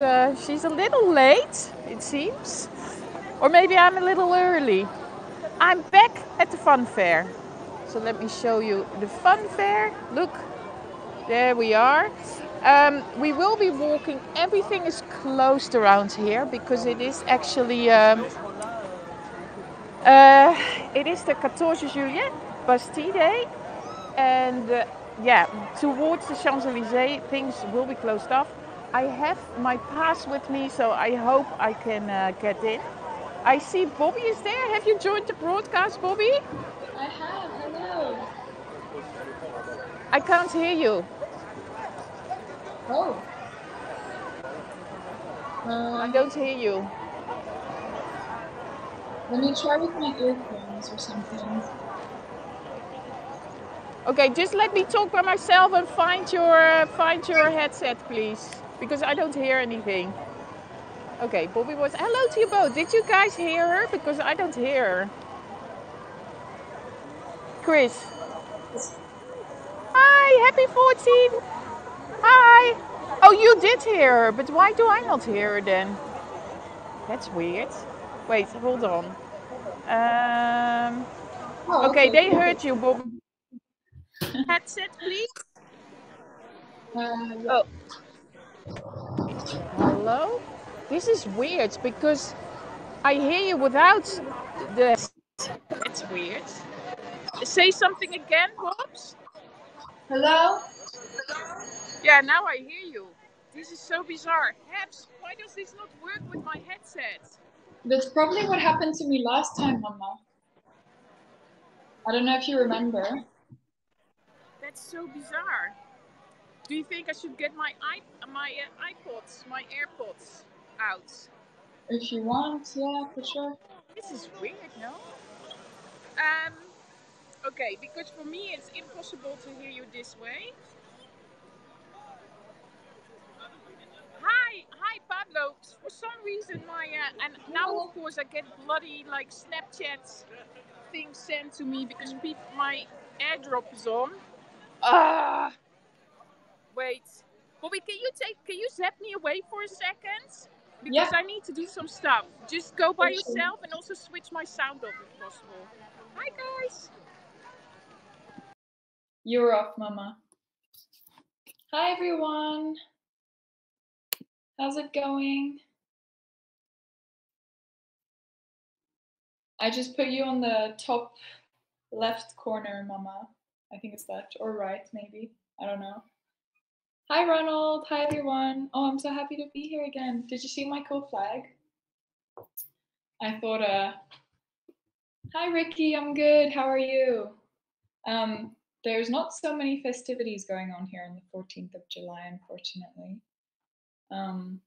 uh, she's a little late, it seems. Or maybe I'm a little early. I'm back at the fun fair. So let me show you the fun fair. Look, there we are. Um, we will be walking. Everything is closed around here because it is actually um, uh, it is the 14 Juillet, Bastille Day, and uh, yeah, towards the Champs Elysees, things will be closed off. I have my pass with me, so I hope I can uh, get in. I see Bobbi is there. Have you joined the broadcast, Bobbi? I have. Hello. I can't hear you. Oh. I Um, don't hear you. let me try with my earphones or something. Okay, just let me talk by myself and find your find your headset, please, because I don't hear anything. Okay, Bobbi was. Hello to you both. Did you guys hear her? Because I don't hear her. Chris. Hi, happy 14. Hi. Oh, you did hear her, but why do I not hear her then? That's weird. Wait, hold on. Um, Oh, okay, they heard you, Bobbi. Headset, please. Uh, yeah. Oh, hello? This is weird because I hear you without the. It's weird. Say something again, Bobs. Hello? Yeah, now I hear you. This is so bizarre. Habs, why does this not work with my headset? That's probably what happened to me last time, Mama. I don't know if you remember. That's so bizarre. Do you think I should get my i my uh, iPods, my AirPods out? If you want, yeah, for sure. This is weird, no? Um, okay, because for me it's impossible to hear you this way. Hi, hi, Pablo. For some reason, my uh, and now of course I get bloody like Snapchat things sent to me because my AirDrop is on. Ah, wait, Bobbi, can you take can you zap me away for a second? Because Yeah. I need to do some stuff. Just go by yourself and also switch my sound off if possible. Hi guys. You're off, Mama. Hi, everyone. How's it going? I just put you on the top left corner, Mama. I think it's left or right, maybe. I don't know. Hi, Ronald. Hi, everyone. Oh, I'm so happy to be here again. Did you see my cool flag? I thought, uh, hi, Ricky. I'm good. How are you? Um, there's not so many festivities going on here on the 14th of July, unfortunately. Um,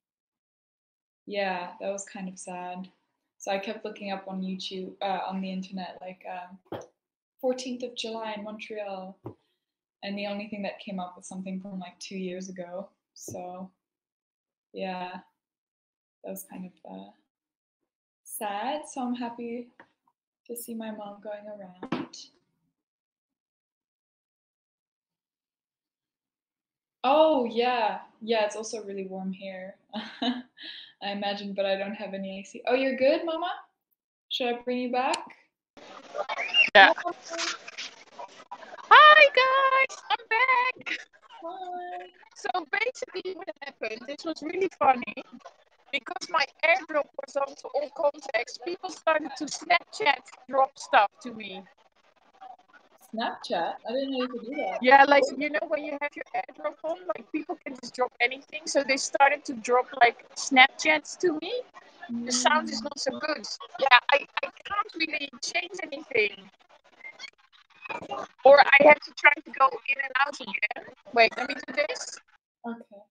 yeah, that was kind of sad. So I kept looking up on YouTube, uh, on the internet, like uh, 14th of July in Montreal, and the only thing that came up was something from like two years ago. So yeah, that was kind of uh, sad. So I'm happy to see my mom going around. Oh yeah, yeah. It's also really warm here. I imagine, but I don't have any AC. Oh, you're good, Mama. Should I bring you back? Yeah. Hi guys, I'm back. Hi. So basically, what happened? This was really funny because my AirDrop was on to all contacts. People started to Snapchat drop stuff to me. Snapchat. I didn't know you could do that. Yeah, like you know when you have your AirDrop on, like people can just drop anything. So they started to drop like Snapchats to me. The sound is mm. not so good. Yeah, I, I can't really change anything. Or I have to try to go in and out again. Wait, let me do this. Okay.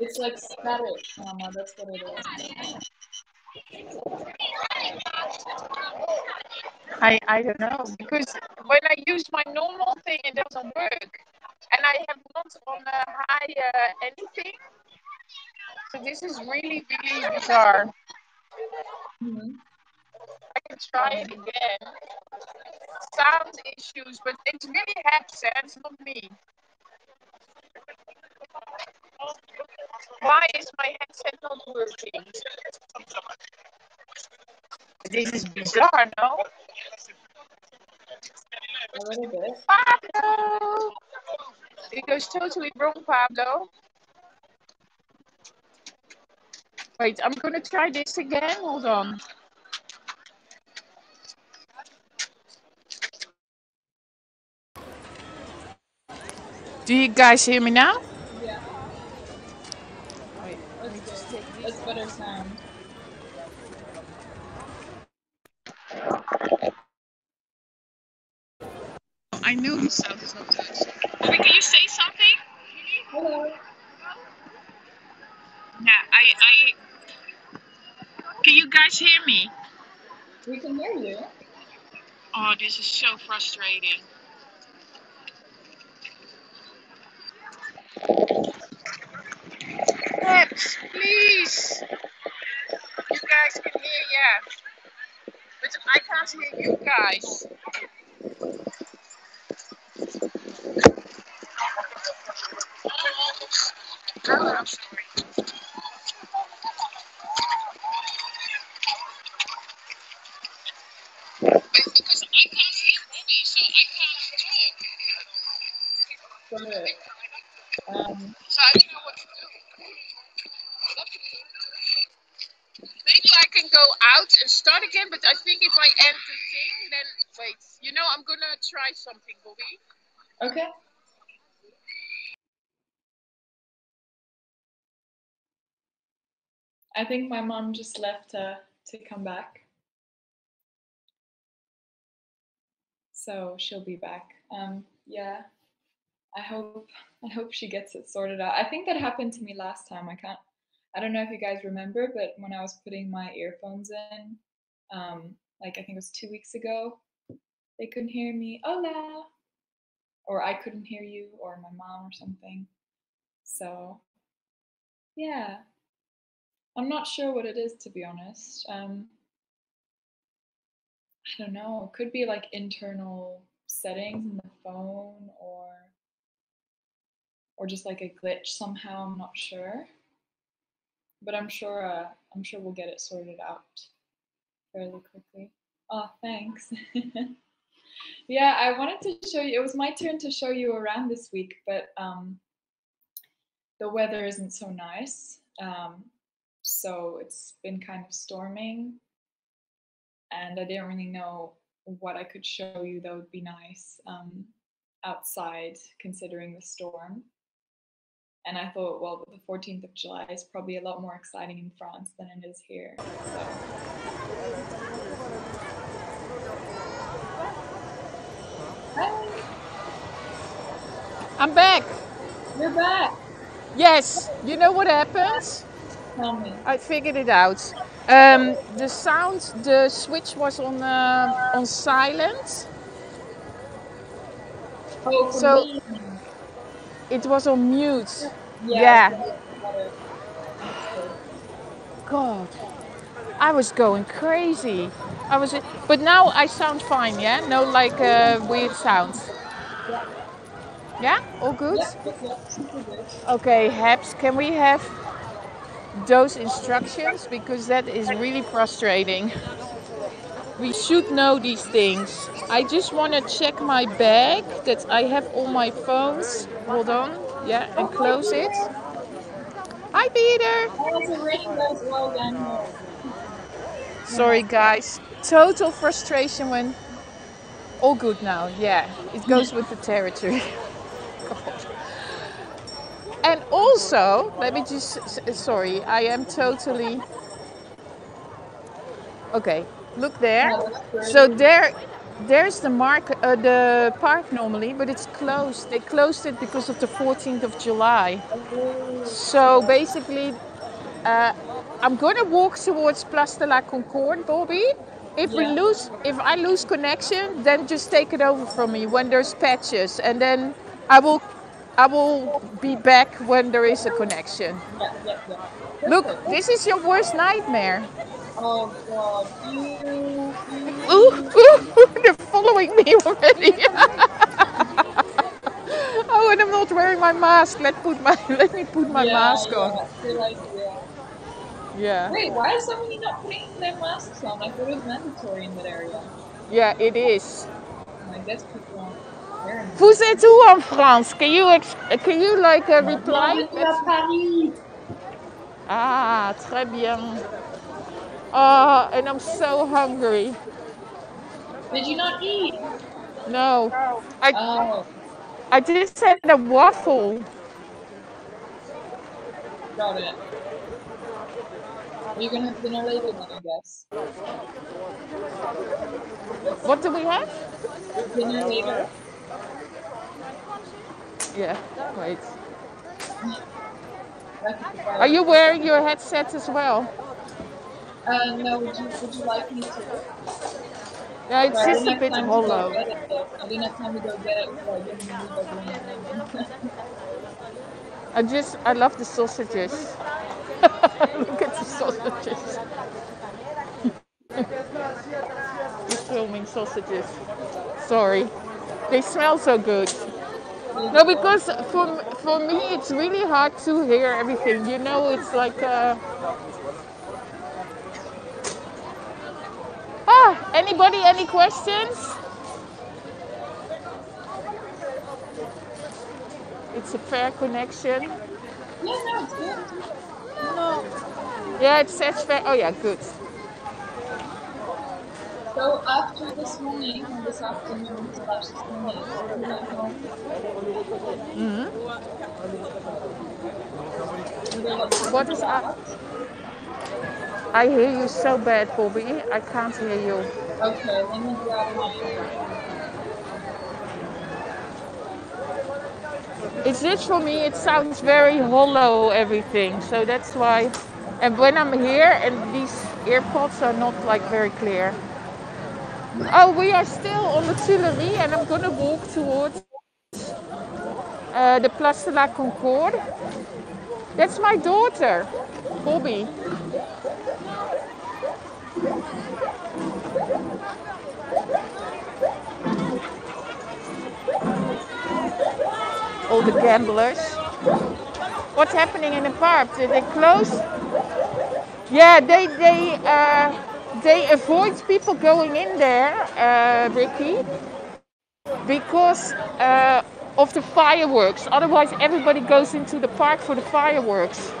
It's like static, Mama. That's what it is. I, I don't know because when I use my normal thing, it doesn't work, and I have not on a high uh, anything. So this is really really bizarre. Mhm. I can try it again. sound issues, but it's really headset, it's not me. Why is my headset not working? This is bizarre, no? A little bit. Pablo! It goes totally wrong, Pablo. Wait, I'm gonna try this again. Hold on. Do you guys hear me now? Yeah. Wait, That's good. That's better sound. I know the sound is not good. Bobbi, can you say something? Hello. Yeah, I, I. Can you guys hear me? We can hear you. Oh, this is so frustrating. Peps, please. You guys can hear, yeah. But I can't hear you guys. Oh, I'm sorry. It's because I can't hear Bobbi, so I can't talk. Got it. Um, So I don't know what to do. Maybe I can go out and start again, but I think if I end the thing, then wait. You know, I'm gonna try something, Bobbi. okay. I think my mom just left uh, to come back. So she'll be back. Um, yeah. I hope I hope she gets it sorted out. I think that happened to me last time. I can't I don't know if you guys remember, but when I was putting my earphones in, um, like I think it was two weeks ago, they couldn't hear me. Hola. Or I couldn't hear you, or my mom or something. So yeah. I'm not sure what it is to be honest. Um, I don't know. It could be like internal settings in the phone or or just like a glitch somehow, I'm not sure. But I'm sure uh, I'm sure we'll get it sorted out fairly quickly. Oh, thanks. yeah, I wanted to show you it was my turn to show you around this week, but um the weather isn't so nice. Um, so it's been kind of storming and I didn't really know what I could show you that would be nice um, outside, considering the storm. And I thought, well, the 14th of July is probably a lot more exciting in France than it is here. So. I'm back. you're back. Yes. You know what happens? Tell me. I figured it out. Um, the sound, the switch was on uh, on silent. Oh, So- me. It was on mute. Yeah. yeah. got it, got it. Understood. God, I was going crazy. I was, but now I sound fine. Yeah, no like uh, weird sounds. Yeah. All good. Okay, Habs, can we have those instructions because that is really frustrating. We should know these things. I just want to check my bag that I have all my phones. Hold on. Yeah, and close it. Hi, Peter. Sorry, guys. Total frustration when. All good now. Yeah, it goes with the territory. And also, let me just. Sorry, I am totally. Okay, look there. Yeah, that's great. So there, there's the mark, uh, the park normally, but it's closed. They closed it because of the 14th of July. So basically, uh, I'm gonna walk towards Place de la Concorde, Bobbi. If we Yeah. lose, if I lose connection, then just take it over from me when there's patches, and then I will, I will be back when there is a connection. yeah, yeah, yeah. Look, this is your worst nightmare. Oh god. Ooh, ooh, they're following me already. oh, and I'm not wearing my mask. Let put my let me put my yeah, mask on. idea. Yeah, Wait, why is somebody not putting their masks on? I thought it was mandatory in that area. yeah, it is. I guess people aren't wearing them. Vous êtes où en France? Can you can you like uh, reply? Paris. Ah, très bien. Oh, and I'm so hungry. Did you not eat? No, oh. I Oh, I just had a waffle. got it. You're gonna have dinner later then, I guess. What do we have? Dinner later? Yeah, wait. Back at the bar. Are you wearing your headset as well? Uh, no, would you, would you like me to? Yeah, it's I just a bit time to go hollow. get it. I didn't have time to go get it before I didn't leave by. I just, I love the sausages. Look at the sausages. You're filming sausages. Sorry. They smell so good. No, because for, for me it's really hard to hear everything. You know, it's like. Uh... Ah, anybody, any questions? It's a fair connection. yeah, no, it's good. No. Yeah, it says fair. Oh, yeah, good. So after this morning, or this afternoon, slash this morning, we went home. We were like, What is up? I hear you so bad, Bobbi. I can't hear you. Okay, let me grab my. It's just for me, it sounds very hollow, everything. So that's why. And when I'm here, and these earpods are not like very clear. Oh, we are still on the Tuileries, and I'm gonna walk towards uh, the Place de la Concorde. That's my daughter, Bobbi. All the gamblers. What's happening in the park? Did they close? Yeah, they they uh, they avoid people going in there, uh, Ricky, because uh, of the fireworks. Otherwise, everybody goes into the park for the fireworks.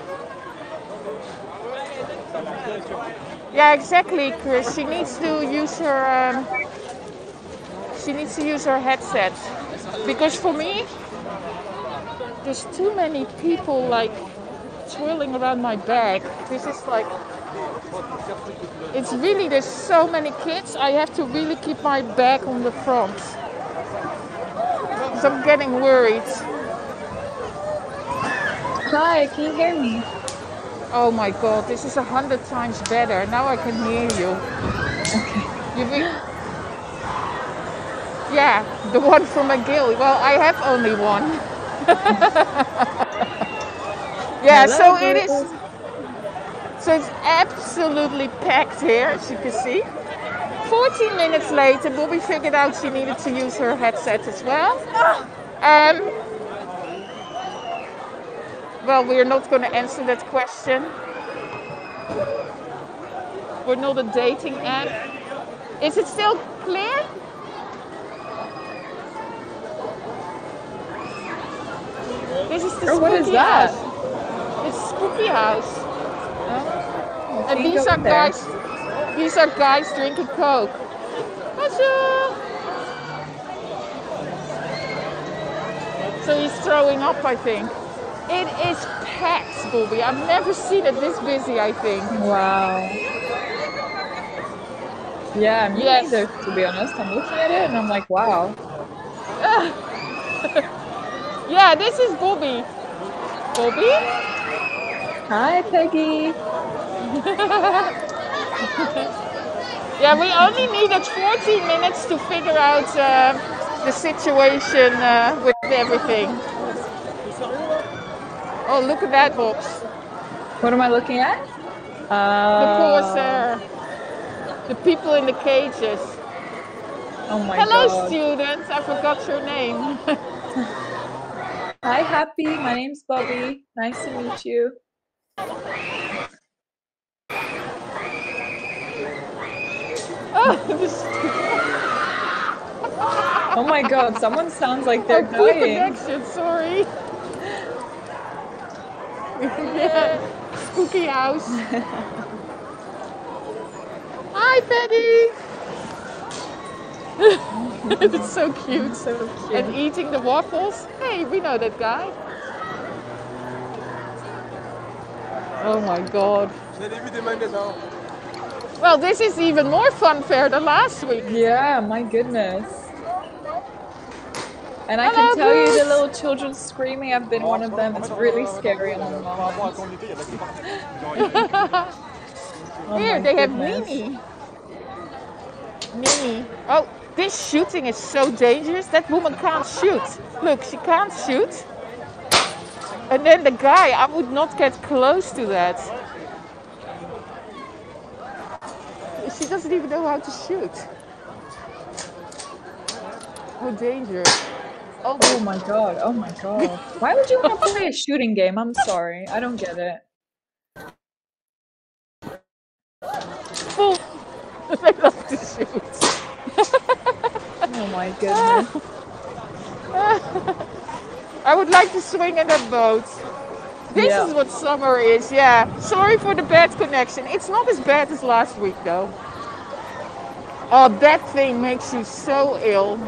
Yeah, exactly, Chris. She needs to use her. Um, she needs to use her headset because for me, there's too many people like swirling around my bag. This is like. It's really there's so many kids. I have to really keep my back on the front. Because I'm getting worried. Hi, can you hear me? Oh my god, this is a hundred times better. Now I can hear you. Okay. You re- yeah, the one from McGill. Well, I have only one. yeah, so it is. So it's absolutely packed here, as you can see. 14 minutes later, Bobbi figured out she needed to use her headset as well. Um, well, we're not going to answer that question. We're not a dating app. Is it still clear? This is the Oh, what is that? house. It's spooky house. Oh, And these are there? guys. These are guys drinking coke. So he's throwing up, I think. It is packed, Bobbi. I've never seen it this busy. I think. Wow. Yeah, me Yes. neither, to be honest. I'm looking at it and I'm like, wow. Yeah, this is Bobbi. Bobbi? Hi, Peggy. Yeah, we only needed 14 minutes to figure out uh, the situation uh, with everything. Oh, look at that box. What am I looking at? The poor Uh. The people in the cages. oh my Hello, god. students. I forgot your name. Hi, Happy. My name's Bobbi. Nice to meet you. oh, Oh my god, someone sounds like oh, they're poor dying. connection. Sorry. Spooky house. Hi, Betty. it's so cute. So cute. And eating the waffles. Hey, we know that guy. Oh my god. Well, this is even more fun fair than last week. Yeah, my goodness. And I Hello, can tell you the little children screaming, I've been one of them. It's really scary on the moment. Oh Here, they have goodness. Mimi. Mimi. Oh, this shooting is so dangerous. That woman can't shoot. Look, she can't shoot. And then the guy, I would not get close to that. She doesn't even know how to shoot. How dangerous. Oh, Oh my god, oh my god. Why would you want to play a shooting game? I'm sorry, I don't get it. full. they love to shoot. Oh my goodness. I would like to swing in that boat. This Yeah. is what summer is, yeah. Sorry for the bad connection. It's not as bad as last week though. Oh, that thing makes you so ill.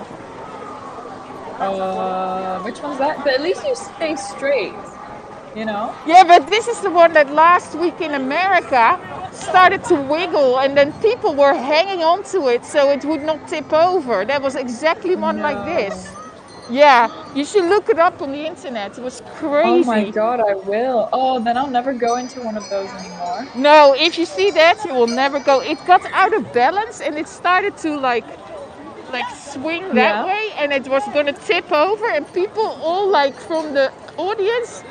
Uh, which one's that? But at least you stay straight, you know? Yeah, but this is the one that last week in America started to wiggle and then people were hanging on to it so it would not tip over. That was exactly one like this. Yeah, you should look it up on the internet. It was crazy. Oh my god, I will. Oh, then I'll never go into one of those anymore. No, if you see that, you will never go. It got out of balance and it started to like, like swing that Yeah. way, and it was gonna tip over, and people all like from the audience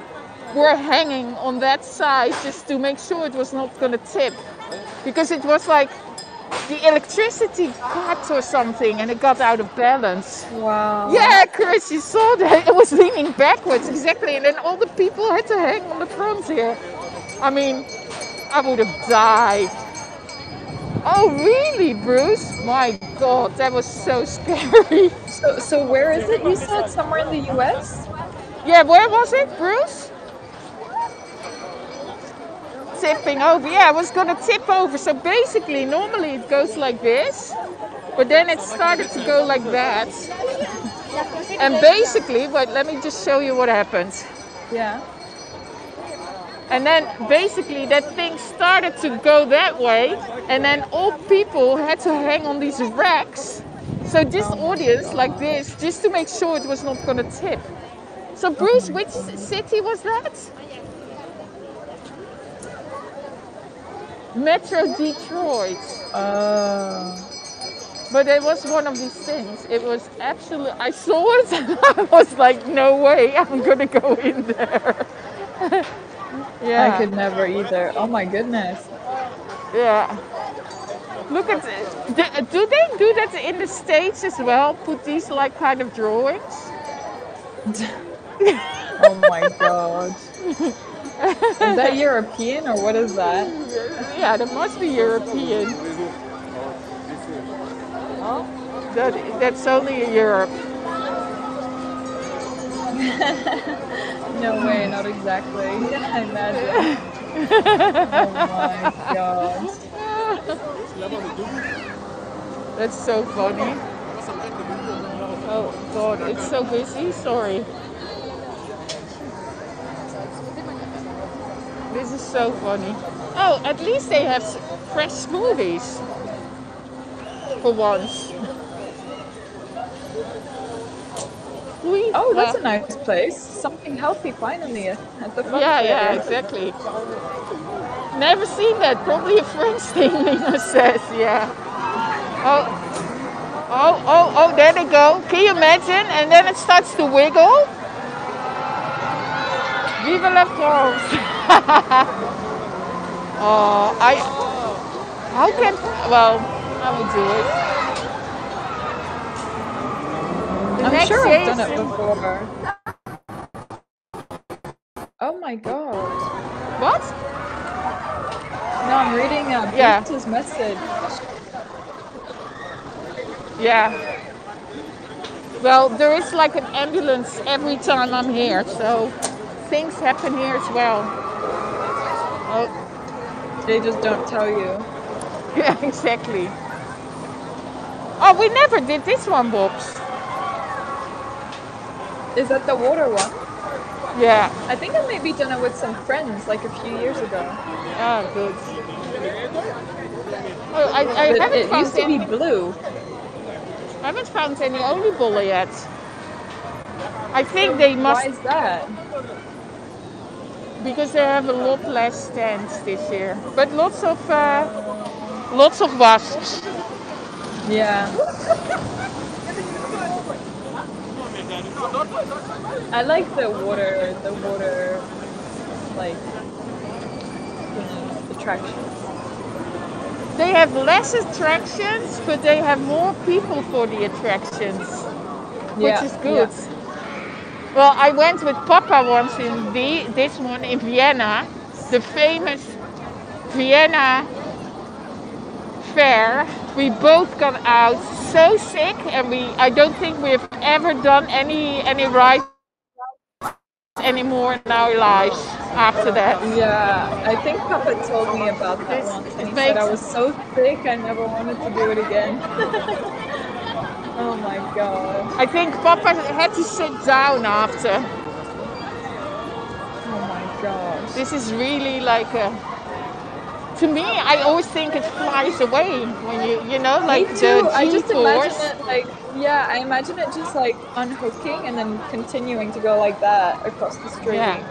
were hanging on that side just to make sure it was not gonna tip, because it was like the electricity cut or something, and it got out of balance. Wow. Yeah, Chris, you saw that. It was leaning backwards, exactly. And then all the people had to hang on the front here. I mean, I would have died. Oh, really, Bruce? My God, that was so scary. So, so where is it? You said somewhere in the US? yeah, where was it, Bruce? Tipping over. Yeah, it was gonna tip over. So basically, normally it goes like this, but then it started to go like that. And basically, wait, let me just show you what happened. Yeah. And then basically that thing started to go that way, and then all people had to hang on these racks. So this audience, like this, just to make sure it was not gonna tip. So Bruce, which city was that? Metro Detroit. Uh, But it was one of these things. It was absolutely. I saw it I was like, no way, I'm gonna go in there. yeah. I could never either. Oh my goodness. Yeah. Look at do they do that in the States as well? Put these like kind of drawings? Oh my god. Is that European or what is that? Yeah, that must be European. That, that's only in Europe. No way, not exactly. I imagine. Oh my god. That's so funny. Oh god, it's so busy. Sorry. This is so funny. Oh, at least they have fresh smoothies. For once. We, Oh, that's a nice place. Something healthy finally at the front Yeah, yeah, exactly. Never seen that. Probably a French thing, Lena says. Yeah. Oh, oh, oh, oh, there they go. Can you imagine? And then it starts to wiggle. Vive la France. Oh, I. How can. Well, I will do it. The I'm sure I've done it before. Oh my god. What? No, I'm reading uh, Yeah. Peter's message. Yeah. Well, there is like an ambulance every time I'm here, so things happen here as well. Oh, They just don't tell you. yeah, exactly. Oh, we never did this one, Bobs. Is that the water one? Yeah. I think I maybe done it with some friends like a few years ago. Ah, good. Oh, I, I haven't it found used to any, be blue. I haven't found any only oliebollen yet. I think they must Why is that? because they have a lot less stands this year, but lots of uh, lots of wasps. Yeah. I like the water, the water, like, thingy, attraction. They have less attractions, but they have more people for the attractions, which Yeah, is good. Well, I went with Papa once in the this one in Vienna, the famous Vienna fair. We both got out so sick, and we I don't think we've ever done any any rides anymore in our lives after that. Yeah, I think Papa told me about that once, and he said I was so sick I never wanted to do it again. oh my god. I think Papa had to sit down after. Oh my gosh. This is really like a. To me, I always think it flies away when you, you know, like me too. I just imagine it like yeah, I imagine it just like unhooking and then continuing to go like that across the street. Yeah.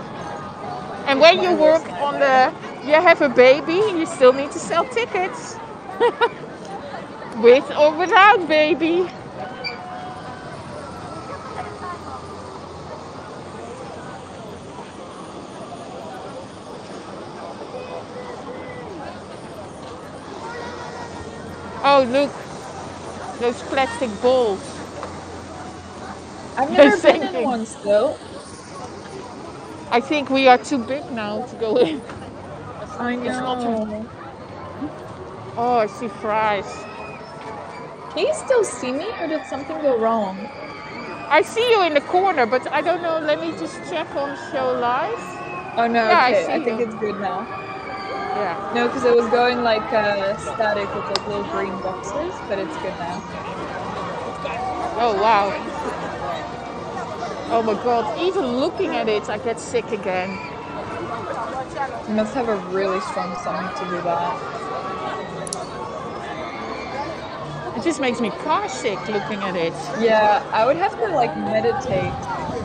And when you work on the, you have a baby, you still need to sell tickets. With or without baby. Oh, look, those plastic balls. I've never been in one still. I think we are too big now to go in. I It's not know. Oh, I see fries. Can you still see me or did something go wrong? I see you in the corner, but I don't know. Let me just check on show live. Oh no, Yeah, I okay. see I, think you. it's good now. Yeah. No, because it was going like uh, static with like little green boxes, but it's good now. Oh wow. Oh my god. Even looking at it, I get sick again. You must have a really strong stomach to do that. It just makes me car sick looking at it. Yeah, I would have to like meditate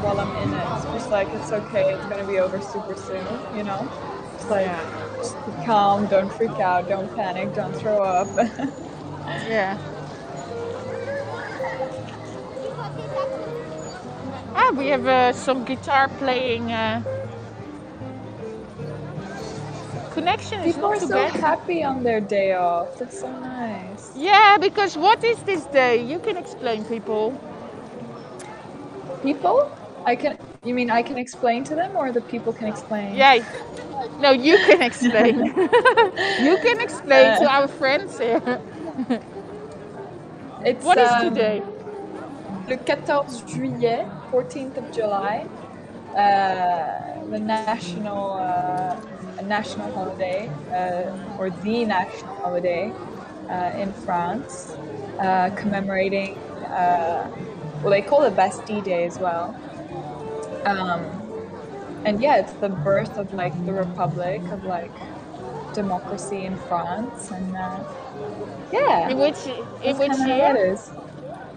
while I'm in it. Just like it's okay, it's gonna be over super soon, you know? Like just be calm, don't freak out, don't panic, don't throw up. Yeah. Ah, we have uh, some guitar playing. Uh... Connection is People not are too so bad. happy on their day off. That's so nice. Yeah, because what is this day? You can explain, people. People? I can you mean I can explain to them or the people can explain? Yeah. No, you can explain. you can explain to our friends here. It's What is um, today? Le 14 juillet, 14th of July, uh, the national uh, national holiday uh, or the national holiday uh, in France, uh, commemorating. Uh, well, they call it Bastille Day as well. Um, and yeah, it's the birth of like the republic of like democracy in France, and uh, yeah, In which in which kinda how that year? is.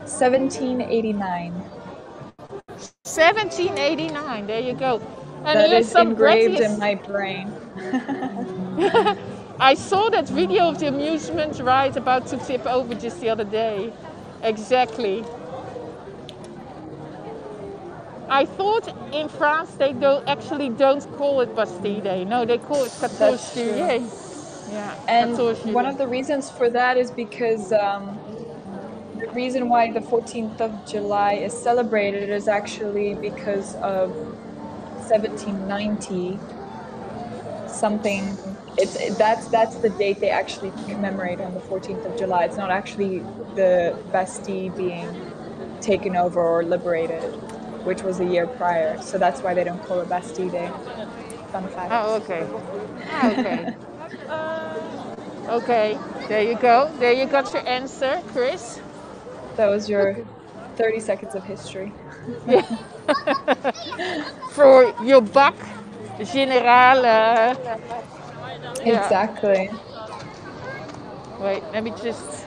1789. 1789. There you go. And That is some engraved in my brain. I saw that video of the amusement ride about to tip over just the other day. Exactly. I thought in France they don't actually don't call it Bastille Day. No, they call it 14 That's true. Juillet. Yeah. And one of the reasons for that is because um, the reason why the 14th of July is celebrated is actually because of 1790 something. It's that's that's the date they actually commemorate on the 14th of July. It's not actually the Bastille being taken over or liberated, which was a year prior. So that's why they don't call it Bastille Day. Fun fact. Oh, okay. Ah, okay. okay, there you go. There you got your answer, Chris. That was your 30 seconds of history. For your back generale. yeah. Exactly. Wait, let me just.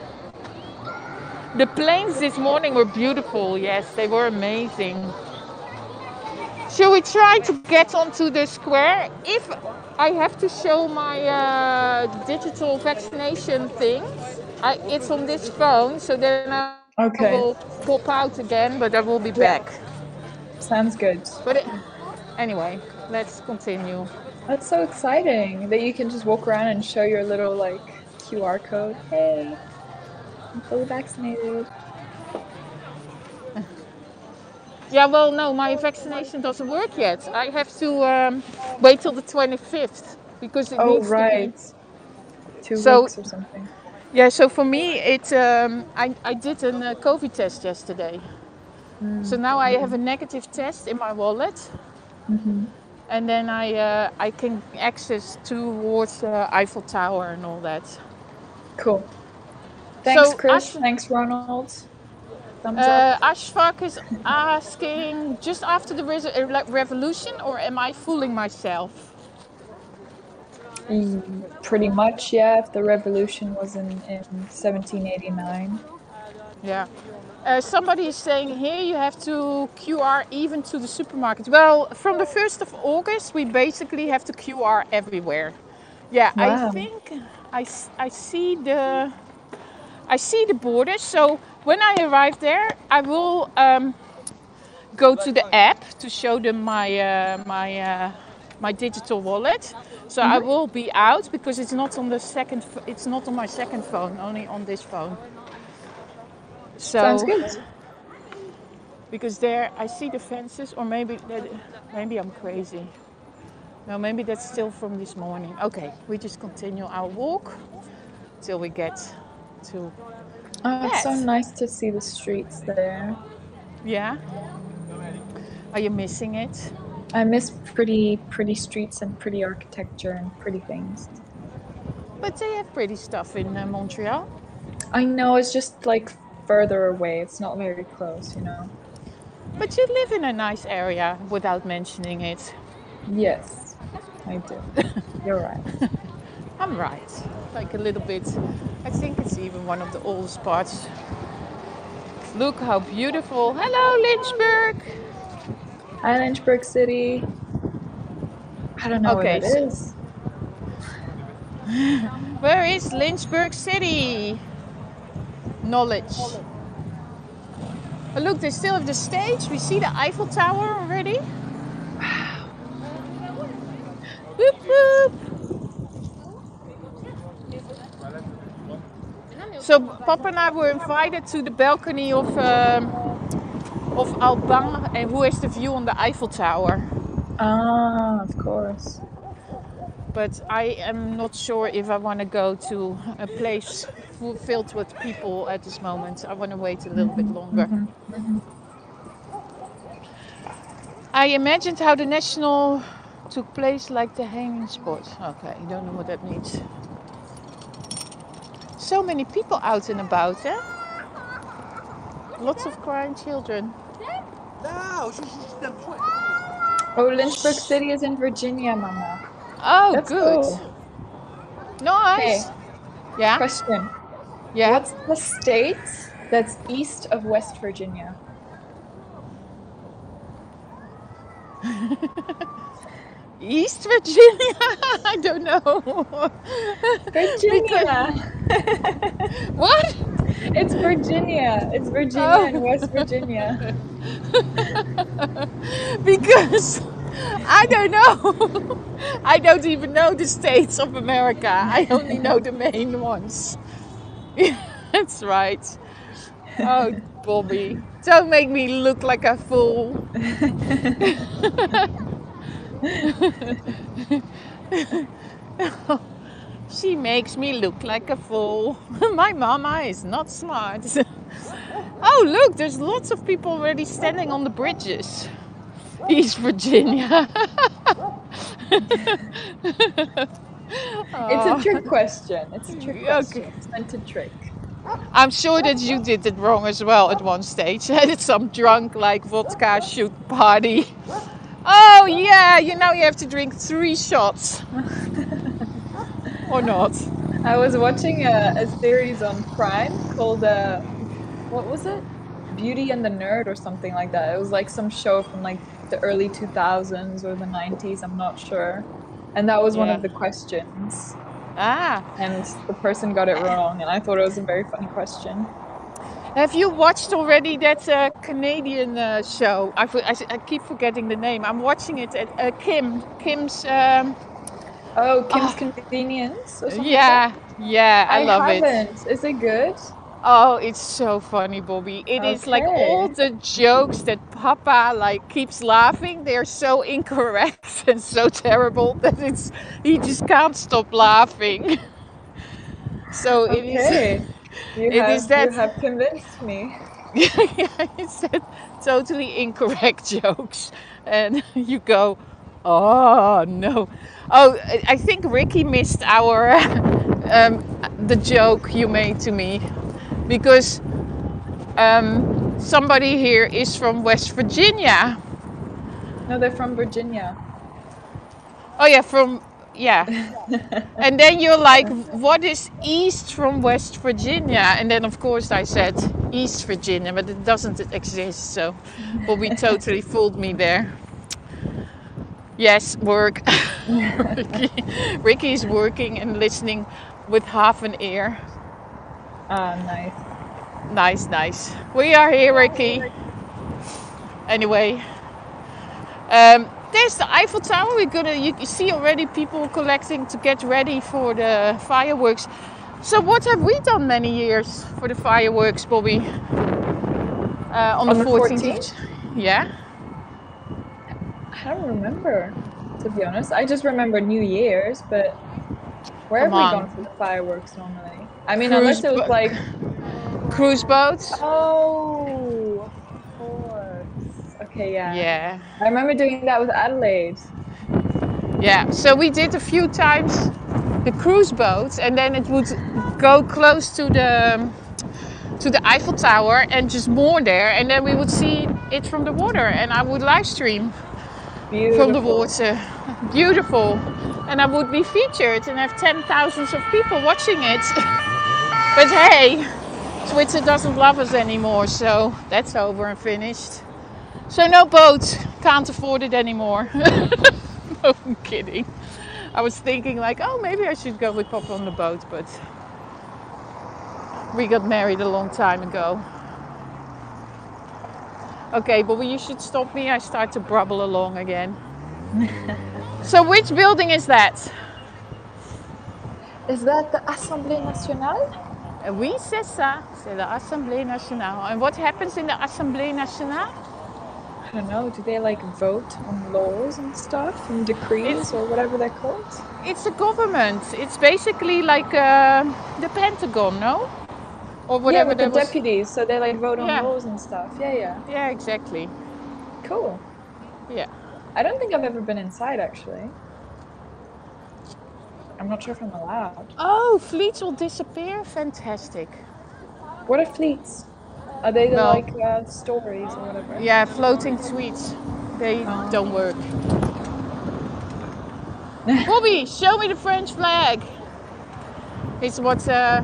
The planes this morning were beautiful. Yes, they were amazing. Shall we try to get onto the square? If I have to show my uh, digital vaccination thing, I, it's on this phone, so then I Okay. will pop out again, but I will be Yeah. back. Sounds good. But it, anyway, let's continue. That's so exciting that you can just walk around and show your little like QR code. Hey, I'm fully vaccinated. Yeah, well, no, my vaccination doesn't work yet. I have to um, wait till the 25th because it Oh needs to be. Two So- weeks or something. Yeah, so for me, it um, I, I did a uh, COVID test yesterday. So now I have a negative test in my wallet, Mhm. and then I uh, I can access towards uh, Eiffel Tower and all that. Cool. Thanks, So, Chris. Thanks, Ronald. Thumbs Uh, up. Ashfaq is asking just after the res- uh, revolution, or am I fooling myself? Mm, Pretty much, yeah. If the revolution was in, in 1789. Yeah. Uh, somebody is saying here you have to QR even to the supermarket. Well, from the 1st of August, we basically have to QR everywhere. Yeah, I Wow. think I see the I see the borders. So when I arrive there, I will um, go to the app to show them my uh, my uh, my digital wallet. So I will be out because it's not on the second. It's not on my second phone, only on this phone. So Sounds good. because there I see the fences, or maybe that, maybe I'm crazy. No, maybe that's still from this morning. Okay, we just continue our walk till we get to Oh, it's so nice to see the streets there. yeah. Are you missing it? I miss pretty, pretty streets and pretty architecture and pretty things. But they have pretty stuff in uh, Montreal. I know it's just like further away. It's not very close, you know. But you live in a nice area without mentioning it. Yes, I do. You're right. I'm right. Like a little bit. I think it's even one of the oldest parts. Look how beautiful. Hello, Lynchburg. Hi, Lynchburg City. I don't know Okay, what that so- is. Where is Lynchburg City? Knowledge. Oh, look, they still have the stage. We see the Eiffel Tower already. Whoop, whoop. So Papa and I were invited to the balcony of um, of Alban, and who has the view on the Eiffel Tower. Ah, of course. but I am not sure if I want to go to a place filled with people at this moment. I want to wait a little bit longer. I imagined how the national took place like the hanging sport. Okay, I don't know what that means. So many people out and about, eh? Lots of crying children. Oh, Lynchburg City is in Virginia, Mama. Oh, That's good. cool. Nice. Hey. Yeah. Question. Yeah. What's the state that's east of West Virginia? East Virginia? I don't know. Virginia. what? it's Virginia. It's Virginia Oh. and West Virginia. Because I don't know. I don't even know the states of America. I only know the main ones. That's right. Oh, Bobbi, don't make me look like a fool. she makes me look like a fool. My mama is not smart. oh, look, there's lots of people already standing on the bridges. East Virginia. It's a trick oh. question. It's a trick question. Okay. It's meant to trick. I'm sure that you did it wrong as well at one stage. Had some drunk like vodka shoot party. Oh yeah, you know you have to drink three shots. or not. I was watching a, a series on Prime called uh, what was it? Beauty and the Nerd or something like that. It was like some show from like the early 2000s or the 90s. I'm not sure. And that was one of the questions. Ah, And the person got it wrong. And I thought it was a very funny question. Have you watched already that uh, Canadian uh, show? I, I, I keep forgetting the name. I'm watching it at uh, Kim. Kim's. Um, Oh, Kim's Oh. Convenience? Or something like yeah, yeah. I, love it. haven't. Is it good? Oh, it's so funny, Bobbi. It is like all the jokes that Papa like keeps laughing. They're so incorrect and so terrible that it's he just can't stop laughing. So it is. You it have, is that- you have convinced me. yeah, it's that totally incorrect jokes, and you go, oh no. Oh, I- I think Ricky missed our um, the joke you made to me because um, somebody here is from West Virginia. No, they're from Virginia. Oh yeah, from yeah. and then you're like, what is east from West Virginia? And then of course I said East Virginia, but it doesn't exist. So Bobbi totally fooled me there. Yes, work. Ricky, Ricky's working and listening with half an ear. Ah, nice. Nice, nice. We are here, Ricky. Anyway, um, there's the Eiffel Tower. We're gonna. You see already people collecting to get ready for the fireworks. So what have we done many years for the fireworks, Bobbi? Uh, on, On the the 14th. 14th? Yeah. I don't remember, to be honest. I just remember New Year's, but where have Come we gone for the fireworks normally? I mean, Cruise unless it was like, Cruise boats. oh. Okay, yeah. Yeah. I remember doing that with Adelaide. Yeah, so we did a few times the cruise boats, and then it would go close to the to the Eiffel Tower and just moor there, and then we would see it from the water, and I would live stream Beautiful. from the water. Beautiful, and I would be featured and have ten thousands of people watching it. but hey, Twitter doesn't love us anymore, so that's over and finished. So no boat, can't afford it anymore. no, I'm kidding. I was thinking like, oh, maybe I should go with Papa on the boat, but we got married a long time ago. Okay, but you should stop me. I start to brabble along again. so which building is that? Is that the Assemblée Nationale? Uh, Oui, c'est ça. C'est l'Assemblée nationale. And what happens in the Assemblée nationale? I don't know. Do they like vote on laws and stuff and decrees or whatever they're called? It's a government. It's basically like uh, the Pentagon, no? Or whatever with the was. deputies, so they like vote on Yeah. laws and stuff. Yeah, yeah. Yeah, exactly. Cool. Yeah. I don't think I've ever been inside actually. I'm not sure if I'm allowed. Oh, fleets will disappear. Fantastic. What are fleets? Are they the No. like uh, stories or whatever? Yeah, floating tweets. They Oh. don't work. Bobbi, show me the French flag. It's what. Uh,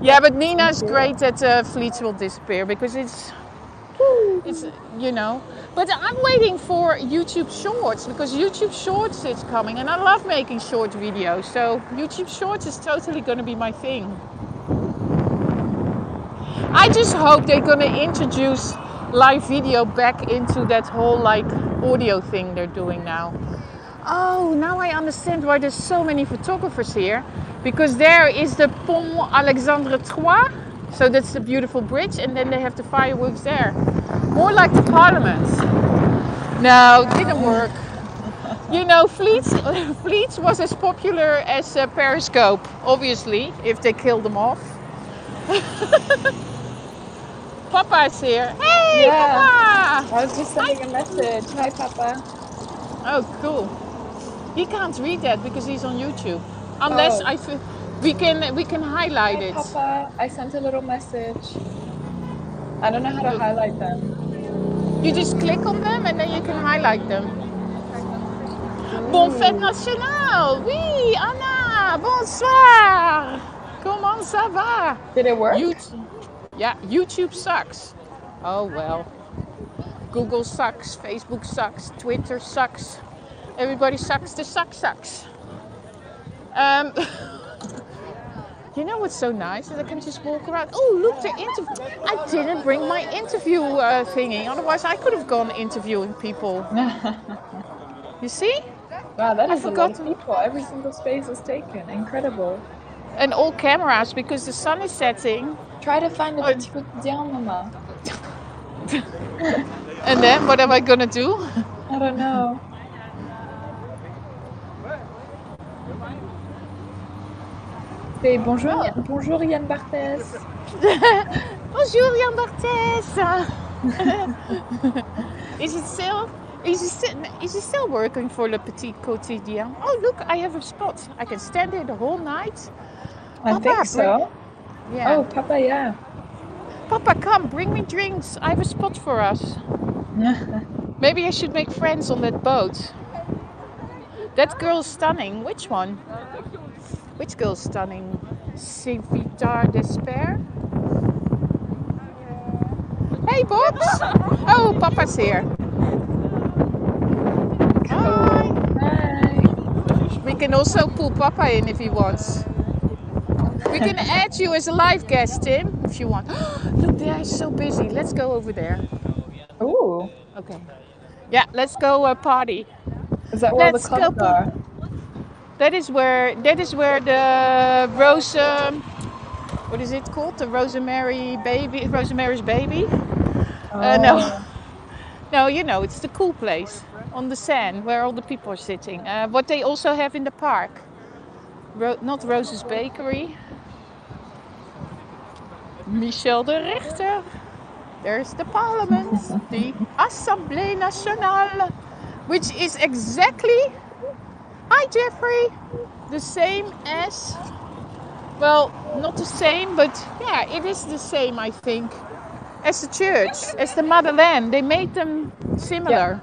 yeah, but Nina's great that uh, fleets will disappear because it's, it's you know. But I'm waiting for YouTube Shorts because YouTube Shorts is coming, and I love making short videos. So YouTube Shorts is totally going to be my thing. I just hope they're to introduce live video back into that whole like audio thing they're doing now. Oh, now I understand why there's so many photographers here. Because there is the Pont Alexandre III. So that's the beautiful bridge, and then they have the fireworks there. More like the parliament. No, didn't work. You know, Fleets, Fleets was as popular as uh, Periscope, obviously, if they killed them off. Papa's here. Hey, Yeah. Papa! I was just sending a message. Hi, Papa. Oh, cool. He can't read that because he's on YouTube. Unless Oh. I f- we can we can highlight Hi, it. Papa. I sent a little message. I don't know how to highlight them. You just click on them and then you can highlight them. Bon fête nationale. Oui, Anna. Bonsoir. Comment ça va? Did it work? YouTube. Yeah, YouTube sucks. Oh well. Google sucks. Facebook sucks. Twitter sucks. Everybody sucks. The suck sucks. Um, you know what's so nice is I can just walk around. Oh, look, the interview. I didn't bring my interview uh, thingy. Otherwise, I could have gone interviewing people. You see? wow, that I is a lot of people. Every single space is taken. Incredible. And all cameras because the sun is setting. Try to find a Oh. petit quotidien, Mama. And then what am I gonna do? I don't know. Say bonjour, Yann- bonjour Yann Barthès. Bonjour Yann Barthès. is it still? Is he still? Is he still working for Le Petit Quotidien? Oh look, I have a spot. I can stand there the whole night. I Papa, think so. Oh, yeah. Oh, Papa, yeah. Papa, come, bring me drinks. I have a spot for us. Maybe I should make friends on that boat. That girl's stunning. Which one? Which girl's stunning? Civitar Despair? Hey, Bobs! Oh, Papa's here. Hi. Hi. We can also pull Papa in if he wants. We can add you as a live guest, Tim, if you want. Look, they are so busy. Let's go over there. Ooh, Okay. Yeah, let's go uh, party. is that where Let's the clubs are? That is where that is where the Rose, um, what is it called? The Rosemary baby, Rosemary's baby. Uh, no. Oh. No, you know, it's the cool place on the sand where all the people are sitting. Uh, what they also have in the park. Ro- not Rose's Bakery. Michel de Richter. There's the parliament, the Assemblée Nationale, which is exactly, hi Jeffrey, the same as, well, not the same, but yeah, it is the same, I think, as the church, as the motherland. They made them similar.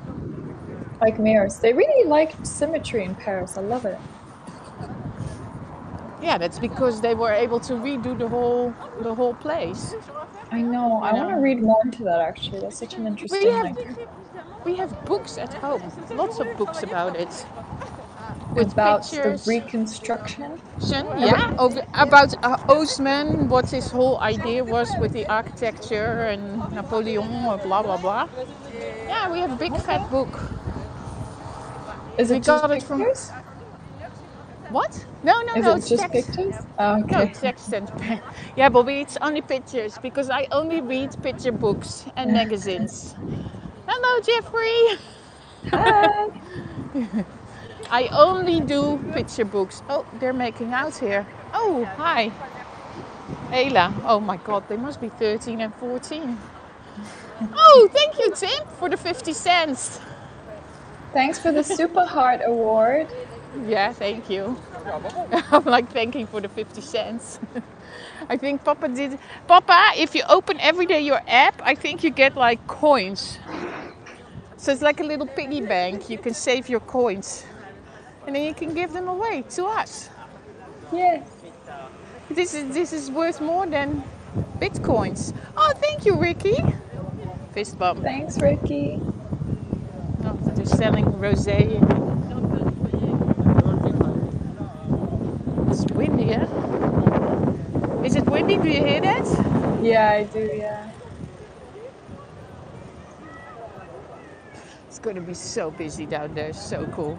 Like mirrors. They really like symmetry in Paris. I love it. Yeah, that's because they were able to redo the whole the whole place. I know. I You want to read more into that actually. That's such an interesting We have like, we have books at home, lots of books about it. With about pictures. the reconstruction. yeah, about uh, Haussmann, what his whole idea was with the architecture and Napoleon, blah blah blah. Yeah, we have a big fat book. Is We it just got it from- pictures? What? No, no, Is no. it it's just text. pictures? Oh, No, okay. text and. Yeah, Bobbi, it's only pictures because I only read picture books and magazines. Hello, Jeffrey. Hi. I only do picture books. Oh, they're making out here. Oh, hi. Ayla. Oh my god, they must be 13 and 14. Oh, thank you, Tim, for the 50 cents. Thanks for the Super Heart Award. Yeah, thank you. I'm like thanking for the 50 cents. I think Papa did. Papa, if you open every day your app, I think you get like coins. So it's like a little piggy bank. You can save your coins. And then you can give them away to us. Yes. This is this is worth more than bitcoins. Oh, thank you, Ricky. Fist bump. Thanks, Ricky. They're selling rosé. It's windy, huh? Is it windy? Do you hear that? Yeah, I do. Yeah. It's going to be so busy down there. So cool.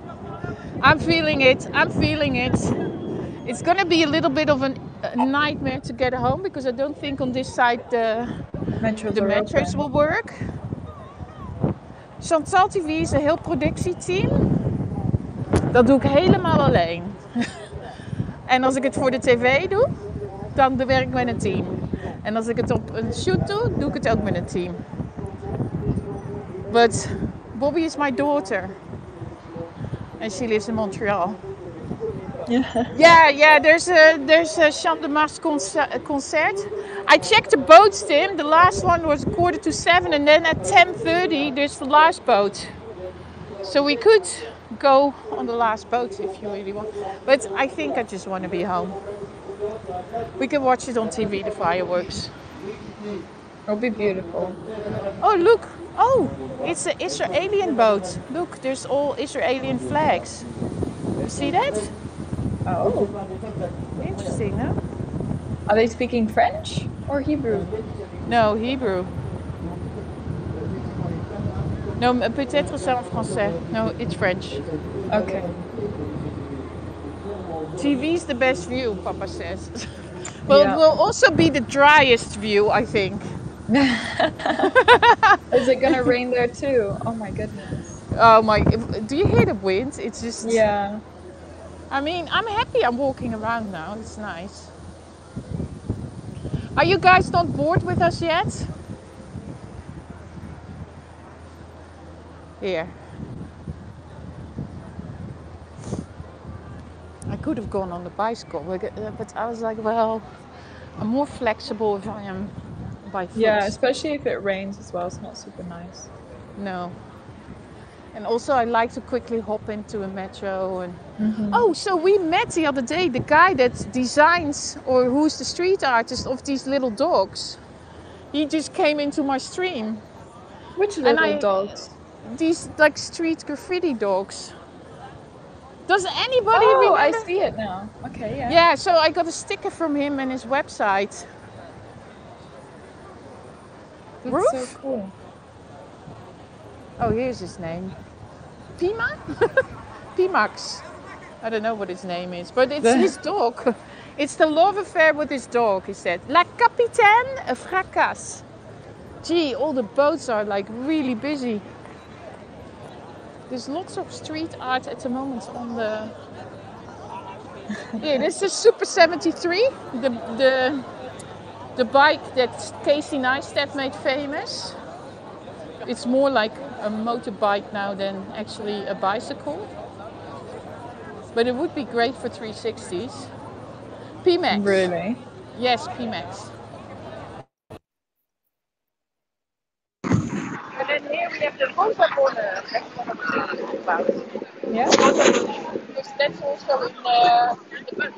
I'm feeling it. I'm feeling it. It's going to be a little bit of an, a nightmare to get home because I don't think on this side the, Metros are metros will work. Chantal TV is een heel productieteam. Dat doe ik helemaal alleen. en als ik het voor de tv doe, dan werk ik met een team. En als ik het op een shoot doe, doe ik het ook met een team. But Bobby is my daughter. And she lives in Montreal. Yeah. Yeah, yeah. There's a there's a Champ de Mars concer- concert. I checked the boats, Tim. The last one was quarter to seven, and then at ten thirty there's the last boat. So we could go on the last boat if you really want. But I think I just want to be home. We can watch it on TV, the fireworks. It'll be beautiful. Oh look! Oh, it's an Israeli boat. Look, there's all Israeli flags. You see that? Oh. Interesting? Are they speaking French or Hebrew? No, Hebrew. No, peut-être c'est en français. No, it's French. Okay. TV's the best view, Papa says. well, Yeah. it will also be the driest view, I think. Is it gonna rain there too? Oh my goodness. Oh my! Do you hear the wind? It's just. Yeah. I mean, I'm happy I'm walking around now. It's nice. Are you guys not bored with us yet? Here. I could have gone on the bicycle, but uh, I was like, well, I'm more flexible if I am by foot. Yeah, especially if it rains as well. It's not super nice. No. And also, I like to quickly hop into a metro. And mm-hmm. oh, so we met the other day the guy that designs or who's the street artist of these little dogs. He just came into my stream. Which little I- dogs? These like street graffiti dogs. Does anybody Oh, I see it now. Okay, yeah. Yeah, so I got a sticker from him and his website. That's Roof? so cool. Oh, here's his name. Pima? Pimax. I don't know what his name is, but it's his dog. It's the love affair with his dog, he said. La Capitaine Fracas. Gee, all the boats are like really busy. There's lots of street art at the moment on the. Yeah, this is Super 73, the, the, the bike that Casey Neistat made famous. It's more like a motorbike now than actually a bicycle. But it would be great for 360s. P-Max. Really? Yes, P-Max. And then here we have the Rosa Bonheur about. Yeah. Because that's also in uh, the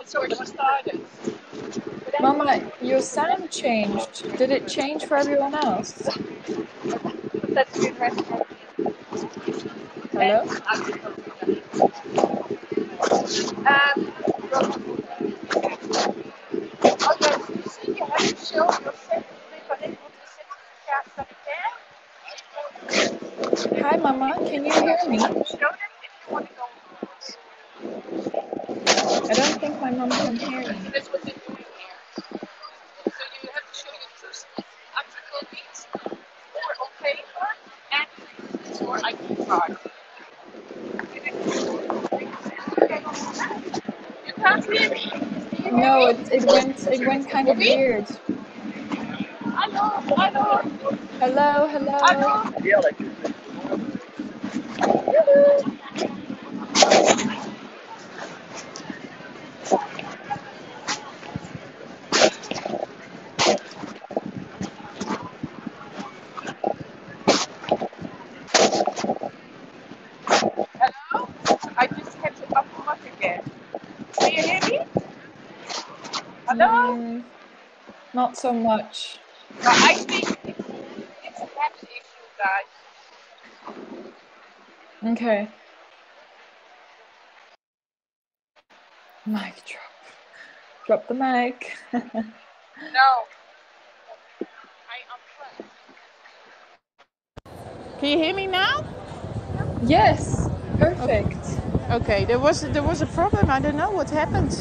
It's already started. Mama, your sound changed. Did it change for everyone else? That's restaurant. Hello? Um. Hi, Mama. Can you hear me? Show them if you want to go. I don't think my mom can hear me. That's what they're doing here. So you have to show your two optical beats or on paper and your ID card. You can't hear me. Do you hear No, me? It, it went it went kind of weird. Hallo, hallo, Hello, hello. hallo. Hello? I just had to unplug again. Do you hear me? Hello? Mm, not so much. No, I think it's, it's an app issue, guys. Okay. Mic drop. Drop the mic. No. I unplugged. Can you hear me now? Yes, perfect. Okay, there was there was a problem. I don't know what happened.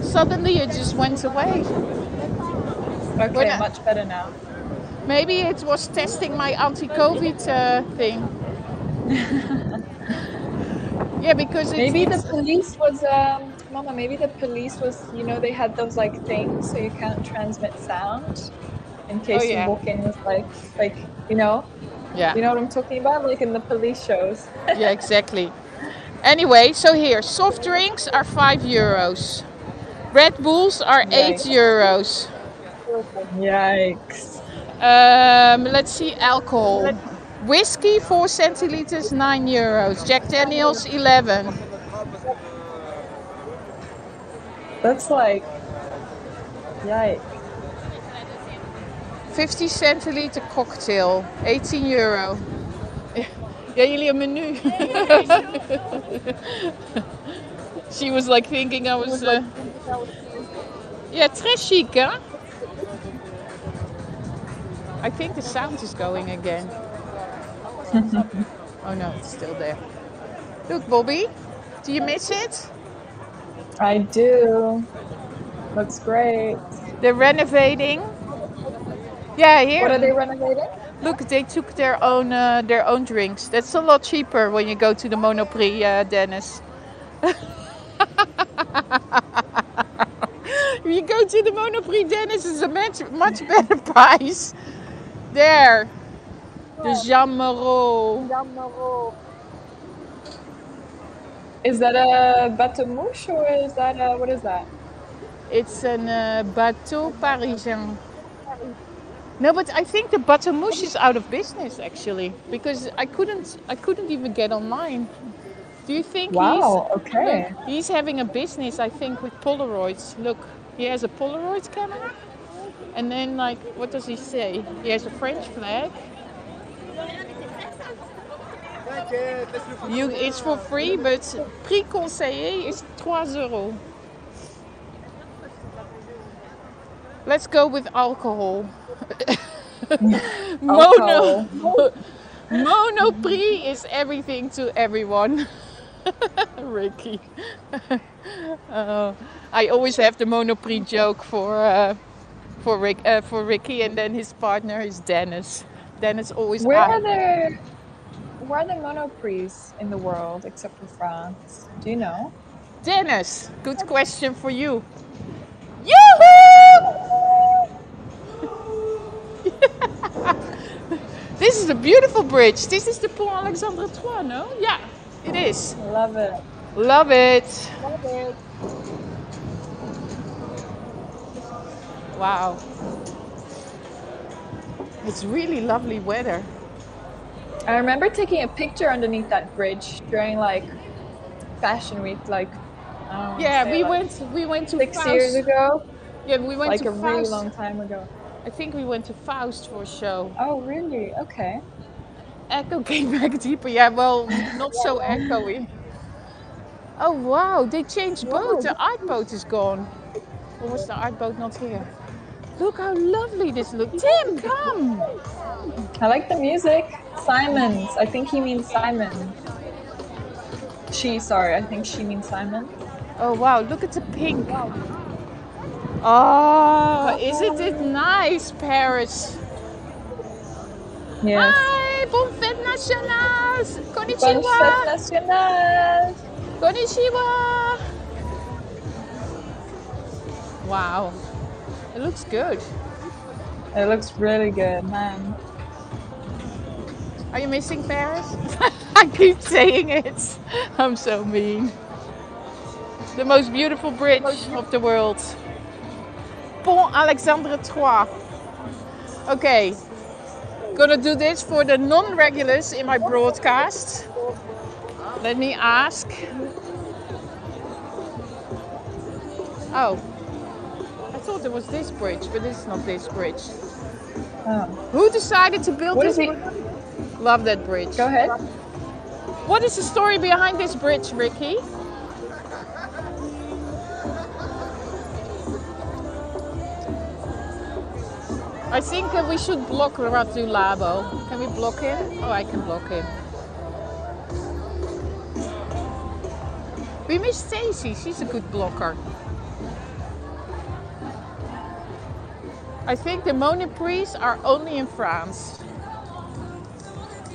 Suddenly it just went away. Okay, When much better now. Maybe it was testing my anti-COVID uh, thing. yeah, because it, Maybe the police was, um, Mama. Maybe the police was. You know, they had those like things so you can't transmit sound, in case Oh, yeah. you walk in with like, like you know, yeah. you know what I'm talking about, like in the police shows. yeah, exactly. Anyway, so here, soft drinks are five euros. Red Bulls are eight Yikes. euros. Yikes! Um, let's see, alcohol. Whiskey, four centiliters, nine euros. Jack Daniels, eleven. That's like, yikes. 50 centiliter cocktail, 18 euro. Ja, jullie een menu. She was like thinking I was. Uh... Yeah, très chic, huh? I think the sound is going again. oh no, it's still there. Look, Bobbi, do you miss it? I do. Looks great. They're renovating. Yeah, here. What are they renovating? Look, they took their own uh, their own drinks. That's a lot cheaper when you go to the Monoprix, uh, Dennis. if you go to the Monoprix, Dennis, it's a much much better price. There, the Jean Moreau. Is that a bateau mouche or is that a, what is that? It's an uh, bateau parisien. No, but I think the Bateau Mouche is out of business actually because I couldn't I couldn't even get online. Do you think Wow. he's Okay. Look, he's having a business, I think, with Polaroids. Look, he has a Polaroid camera. And then, like, what does he say? He has a French flag. You, it's for free, but prix conseillé is 3 euros. Let's go with alcohol. Mono, Monoprix is everything to everyone. Ricky. Uh, I always have the Monoprix joke for uh, for Rick uh, for Ricky, and then his partner is Dennis. Dennis always Where are there? Where are the monoprix in the world except for France? Do you know? Dennis. Good question for you. Yoo-hoo! this is a beautiful bridge. This is the Pont Alexandre III, no? Yeah, it is. Love it. Love it. Love it. Wow. It's really lovely weather. I remember taking a picture underneath that bridge during like fashion week, like Yeah, say, we like, went we went to six Faust. years ago, Yeah, we went like to a really long time ago. I think we went to Faust for a show. Oh, really? Okay. Echo came back deeper. Yeah, well, not so echoey. Oh wow, they changed boat. The art boat is gone. Or was the art boat not here? Look how lovely this looks. Tim, come! I like the music. Simons. I think he means Simon. She, sorry, I think she means Simon. Oh wow, look at the pink. Oh, isn't it nice, Paris? Yes. Hi, bon fête nationale! Bonne Konnichiwa! fête nationale. Konnichiwa! Wow, it looks good. It looks really good, man. Are you missing Paris? I keep saying it. I'm so mean. The most beautiful bridge of the world. Pont Alexandre III. Okay, gonna do this for the non-regulars in my broadcast. Let me ask. Oh, thought it was this bridge, but it's not this bridge. Oh. Who decided to build this? is he? bri- Love that bridge. Go ahead. What is the story behind this bridge, Ricky? I think uh, we should block Ratu Labo. Can we block him? Oh, I can block him. We miss Stacy. She's a good blocker. I think the Monoprix are only in France.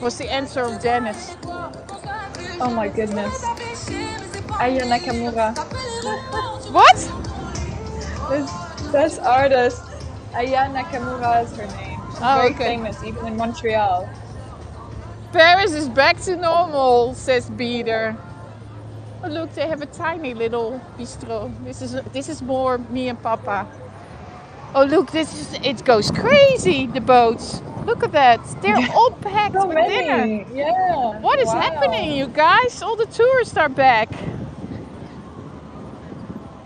Was the answer of Dennis. Oh my goodness. Aya Nakamura. What? This, this artist, Aya Nakamura is her name. She's Oh, very okay. famous, even in Montreal. Paris is back to normal, says Beater. Oh, look, they have a tiny little bistro. This is this is more me and Papa. Oh, look, this is it goes crazy. The boats. Look at that. They're all packed So with dinner. Yeah. What is Wow. happening, you guys? All the tourists are back.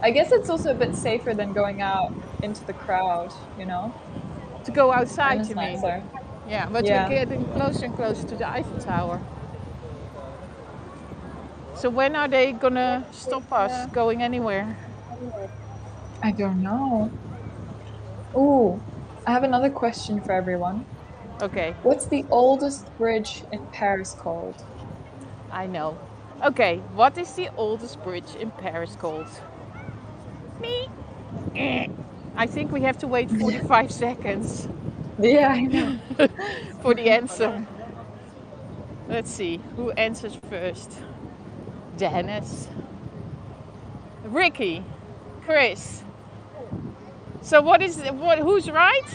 I guess it's also a bit safer than going out into the crowd, you know? To go outside, you mean? nicer. Yeah, but Yeah. we're getting closer and closer to the Eiffel Tower. So when are they gonna stop us going anywhere? I don't know. Ooh, I have another question for everyone. Okay, What's the oldest bridge in Paris called? I know. Okay, what is the oldest bridge in Paris called? Me. Eh. I think we have to wait 45 seconds Yeah, I know. for the answer. Let's see who answers first. Dennis, Ricky, Chris. So what is what? Who's right?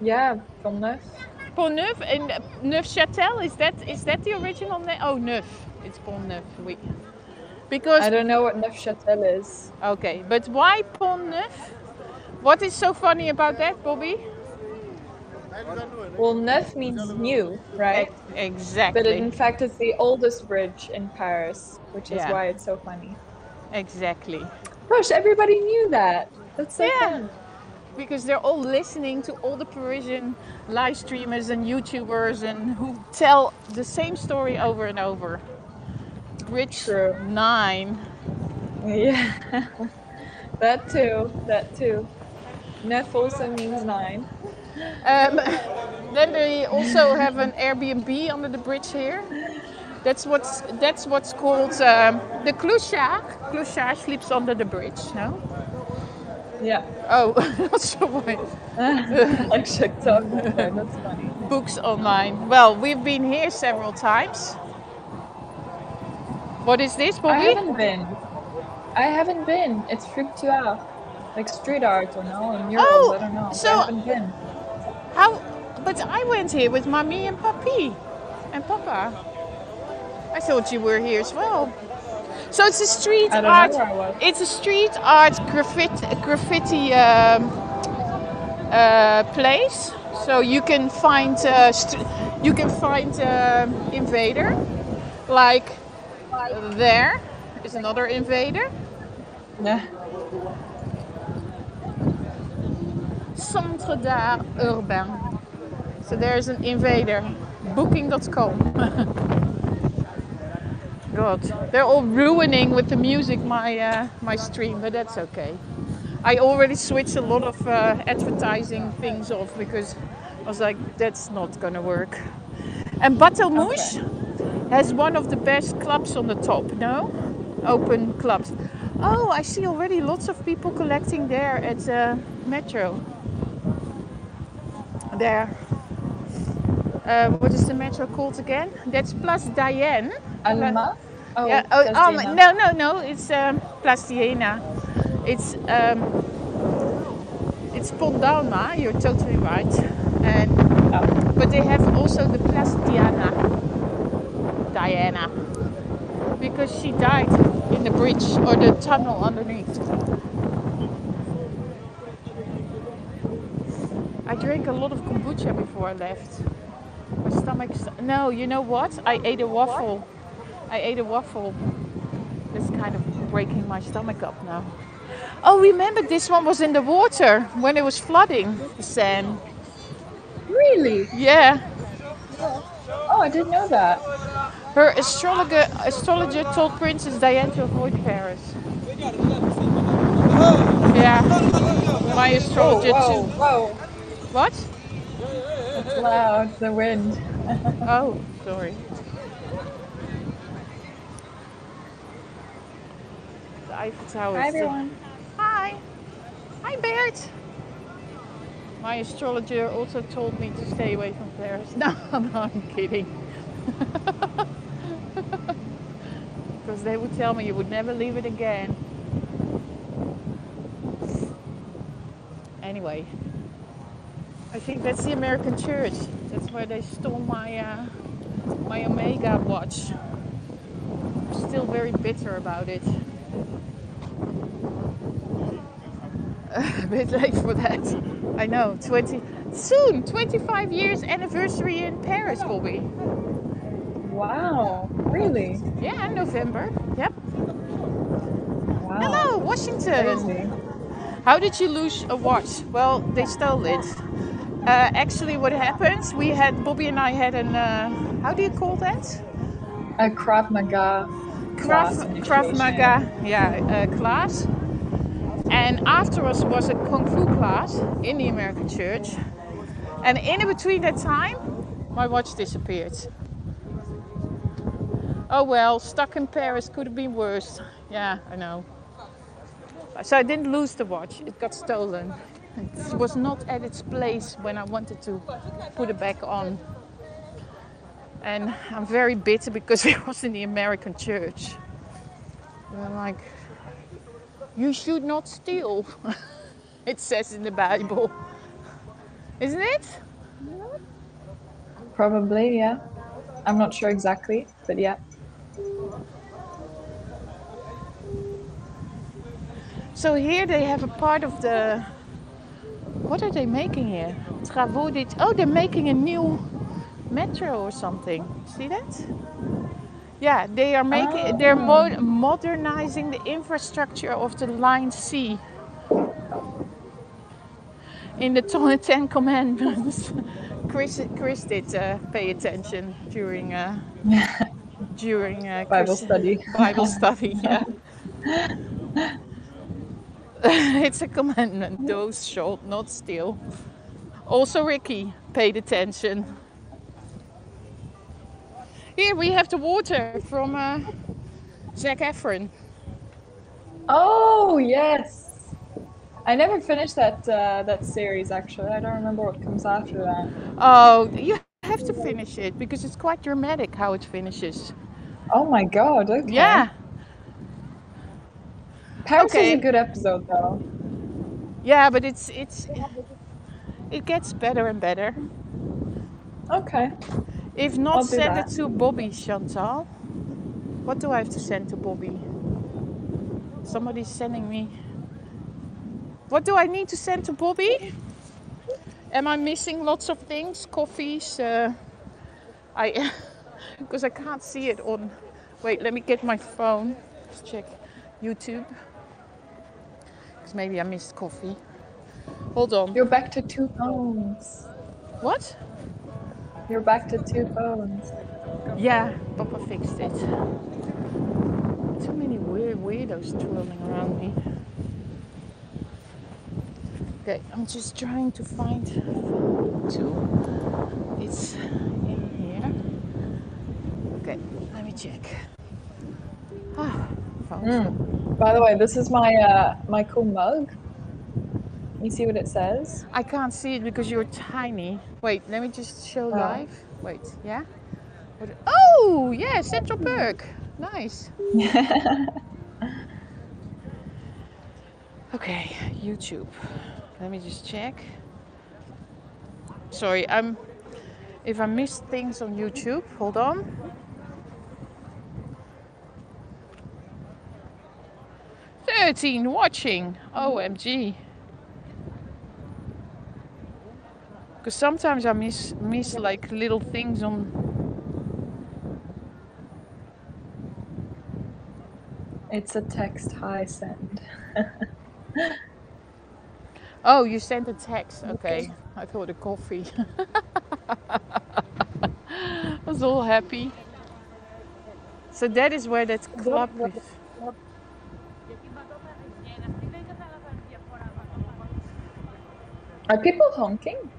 Yeah, from Neuf. Pont Neuf and Neufchâtel. Is that is that the original name? Oh, Neuf. It's Pont Neuf. Oui. Because I don't know what Neufchâtel is. okay, but why Pont Neuf? What is so funny about that, Bobbi? Well, Neuf means new, right? Exactly. But in fact, it's the oldest bridge in Paris, which is Yeah. why it's so funny. exactly. Gosh, everybody knew that. That's so Yeah. fun. because they're all listening to all the Parisian live streamers and YouTubers and who tell the same story over and over. Bridge True. 9. Yeah. that too. That too. Neuf also means nine. Um, then they also have an Airbnb under the bridge here. That's what's that's what's called um, the clochard. Clochard sleeps under the bridge. No? Yeah. Oh, not sure why. Okay, that's funny. Books online. Well, we've been here several times. What is this, I haven't been. I haven't been. It's Fluctuart. Like street art or no, or murals, Oh, I don't know. so- I haven't been. How? But I went here with mommy and papi and papa. I thought you were here as well. So it's a street art. know where I was. It's a street art graffiti graffiti um, uh, place. So you can find uh, you can find um invader, like there is another invader. Yeah. Centre d'art urbain. So there's an invader. Booking.com. God, they're all ruining with the music my uh, my stream, but that's okay. I already switched a lot of uh, advertising things off because I was like, that's not gonna work. And Bateau Mouche has one of the best clubs on the top. No, open clubs. Oh, I see already lots of people collecting there at uh, Metro. There. Uh, what is the metro called again? That's Place Diane. Alma? Oh, yeah. Oh, um, no, no, no. It's um. It's um, it's Pont d'Alma. You're totally right. And Oh. but they have also the Place Diana. Diana. Because she died in the bridge or the tunnel underneath. I drank a lot of kombucha before I left. My stomach's. No, you know what? I ate a waffle. I ate a waffle. It's kind of breaking my stomach up now. Oh, remember this one was in the water when it was flooding the Seine. Really? Yeah. Oh, I didn't know that. Her astrologer, astrologer told Princess Diane to avoid Paris. Yeah. my astrologer whoa, too. whoa. What? It's loud, the wind. Oh, sorry. The Eiffel Tower. Hi everyone. Hi. Hi, Bert. My astrologer also told me to stay away from Paris. No, no, I'm kidding. Because they would tell me you would never leave it again. Anyway, I think that's the American church. That's where they stole my uh, my Omega watch. I'm still very bitter about it. a bit late for that. I know. 20 soon. 25 years anniversary in Paris, Bobbi. Wow, really? Yeah, in November. Yep. Wow. Hello, Washington. Crazy. How did you lose a watch? Well, they stole it. Uh, actually, what happens? We had Bobbi and I had an uh, how do you call that? A Krav Maga class. Krav. Maga, yeah, uh, class. And after us was a kung fu class in the American church. And in between that time, my watch disappeared. Oh well, stuck in Paris could have been worse. Yeah, I know. So I didn't lose the watch, it got stolen. It was not at its place when I wanted to put it back on. And I'm very bitter because it was in the American church. And I'm like, you should not steal. it says in the Bible. Isn't it? Probably, yeah. I'm not sure exactly, but yeah. So here they have a part of the. What are they making here? Travaux dit. Oh, they're making a new metro or something. See that? Yeah, they are making. They're mo- modernizing the infrastructure of the Line C. In the Ten Ten Commandments, Chris, Chris did uh, pay attention during uh, during uh, Bible Chris- study. Bible study, yeah. it's a commandment. Those shalt not steal. Also, Ricky paid attention. Here we have the water from uh, Zac Efron. Oh yes. I never finished that uh, that series actually. I don't remember what comes after that. Oh, you have to finish it because it's quite dramatic how it finishes. Oh my god. Okay. Yeah, Paris Okay. is a good episode though. yeah, but it's it's it gets better and better. Okay. If not, send that. it to Bobbi, Chantal. What do I have to send to Bobbi? Somebody's sending me. What do I need to send to Bobbi? Am I missing lots of things? Coffees? Uh, I because I can't see it on. Wait, let me get my phone. Let's check YouTube. Because maybe I missed coffee. Hold on. You're back to two phones. What? You're back to two phones. Yeah, Papa fixed it. Too many weird weirdos twirling around me. Okay, I'm just trying to find two. It's in here. Okay, let me check. Ah, found some. By the way, this is my uh, my cool mug. You see what it says? I can't see it because you're tiny. Wait, let me just show Oh. live. Wait, yeah? What- Oh, yeah, Central Perk. Nice. Okay, YouTube. Let me just check. Sorry, I'm. If I missed things on YouTube, hold on. Thirteen watching. OMG. Because sometimes I miss miss like little things on. It's a text hi send. Oh, you sent a text. Okay, I thought a coffee. I was all happy. So that is where that club is. Are people honking?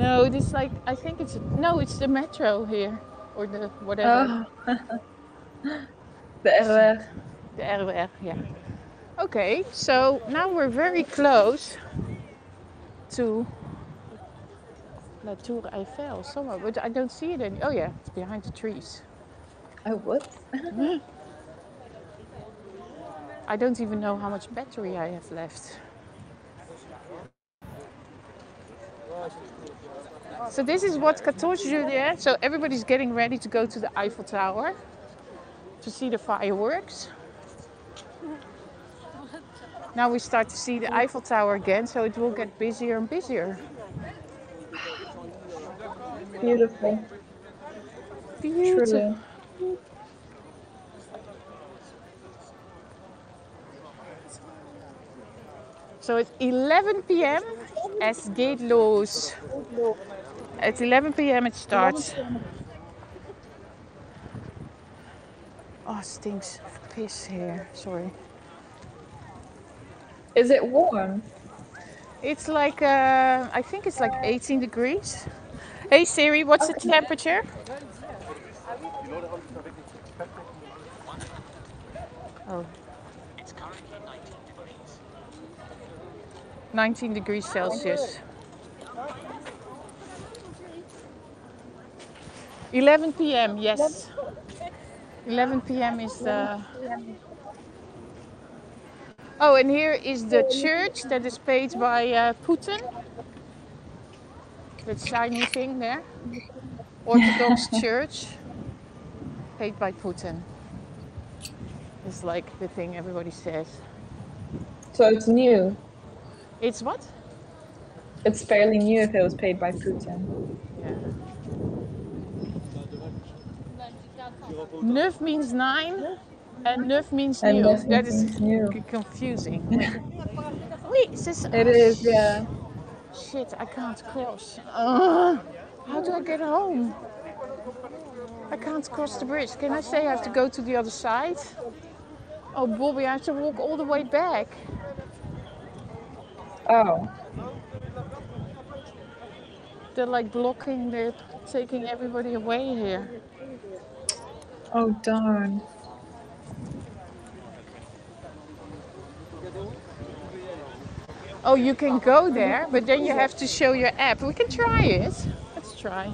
No, it is like I think it's no, it's the metro here or the whatever. Oh. the RER. The RER, yeah. Okay, so now we're very close to La Tour Eiffel somewhere, but I don't see it any. Oh yeah, it's behind the trees. Oh, what? I don't even know how much battery I have left. So this is what 14 Juillet. So everybody's getting ready to go to the Eiffel Tower to see the fireworks. Now we start to see the Eiffel Tower again, so it will get busier and busier. Beautiful. Beautiful. Truly. So it's 11 p.m. Es Gate los. At 11 p.m. it starts. Oh, it stinks of piss here. Sorry. Is it warm? It's like, uh, I think it's like 18 degrees. Hey Siri, what's the temperature? Oh. It's currently 19 degrees. 19 degrees Celsius. 11 p.m. Yes. 11 p.m. is the. Oh, and here is the church that is paid by uh, Putin. That shiny thing there. Orthodox church paid by Putin. It's like the thing everybody says. So it's new. It's what? It's fairly new if it was paid by Putin. Yeah. Neuf means nine, and neuf means And new. that is new. confusing. Wait, is this? It is, yeah. Shit, I can't cross. Ugh. how do I get home? I can't cross the bridge. Can I say I have to go to the other side? Oh, Bobbi, I have to walk all the way back. Oh. They're like blocking, they're taking everybody away here. Oh, darn. Oh, you can go there, but then you have to show your app. We can try it. Let's try.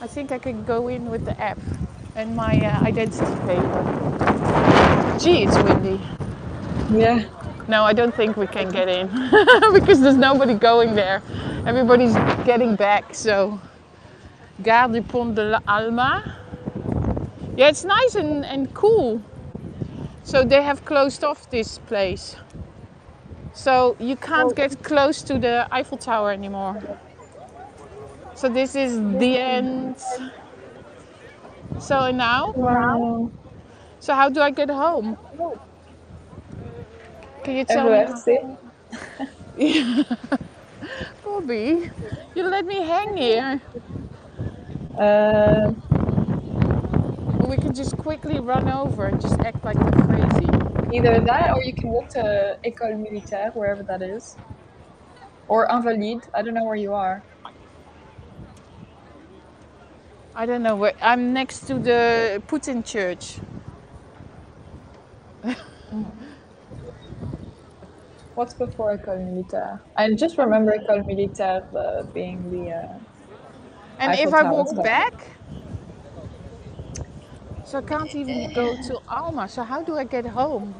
I think I can go in with the app and my uh, identity paper. Gee, it's windy. Yeah. No, I don't think we can get in because there's nobody going there. Everybody's getting back, so. Gare du Pont de la Alma. Yeah, it's nice and, and cool. So they have closed off this place. So you can't get close to the Eiffel Tower anymore. So this is the end. So now, Wow. so how do I get home? Can you tell me? Bobbi, you let me hang here. Uh, We can just quickly run over and just act like we're crazy. either that or you can walk to École Militaire, wherever that is. Or Invalides. I don't know where you are. I don't know where. I'm next to the Putin church. What's before École Militaire? I just remember École Militaire uh, being the. Uh, And Eiffel if I walk back, so I can't even go to Alma. So how do I get home?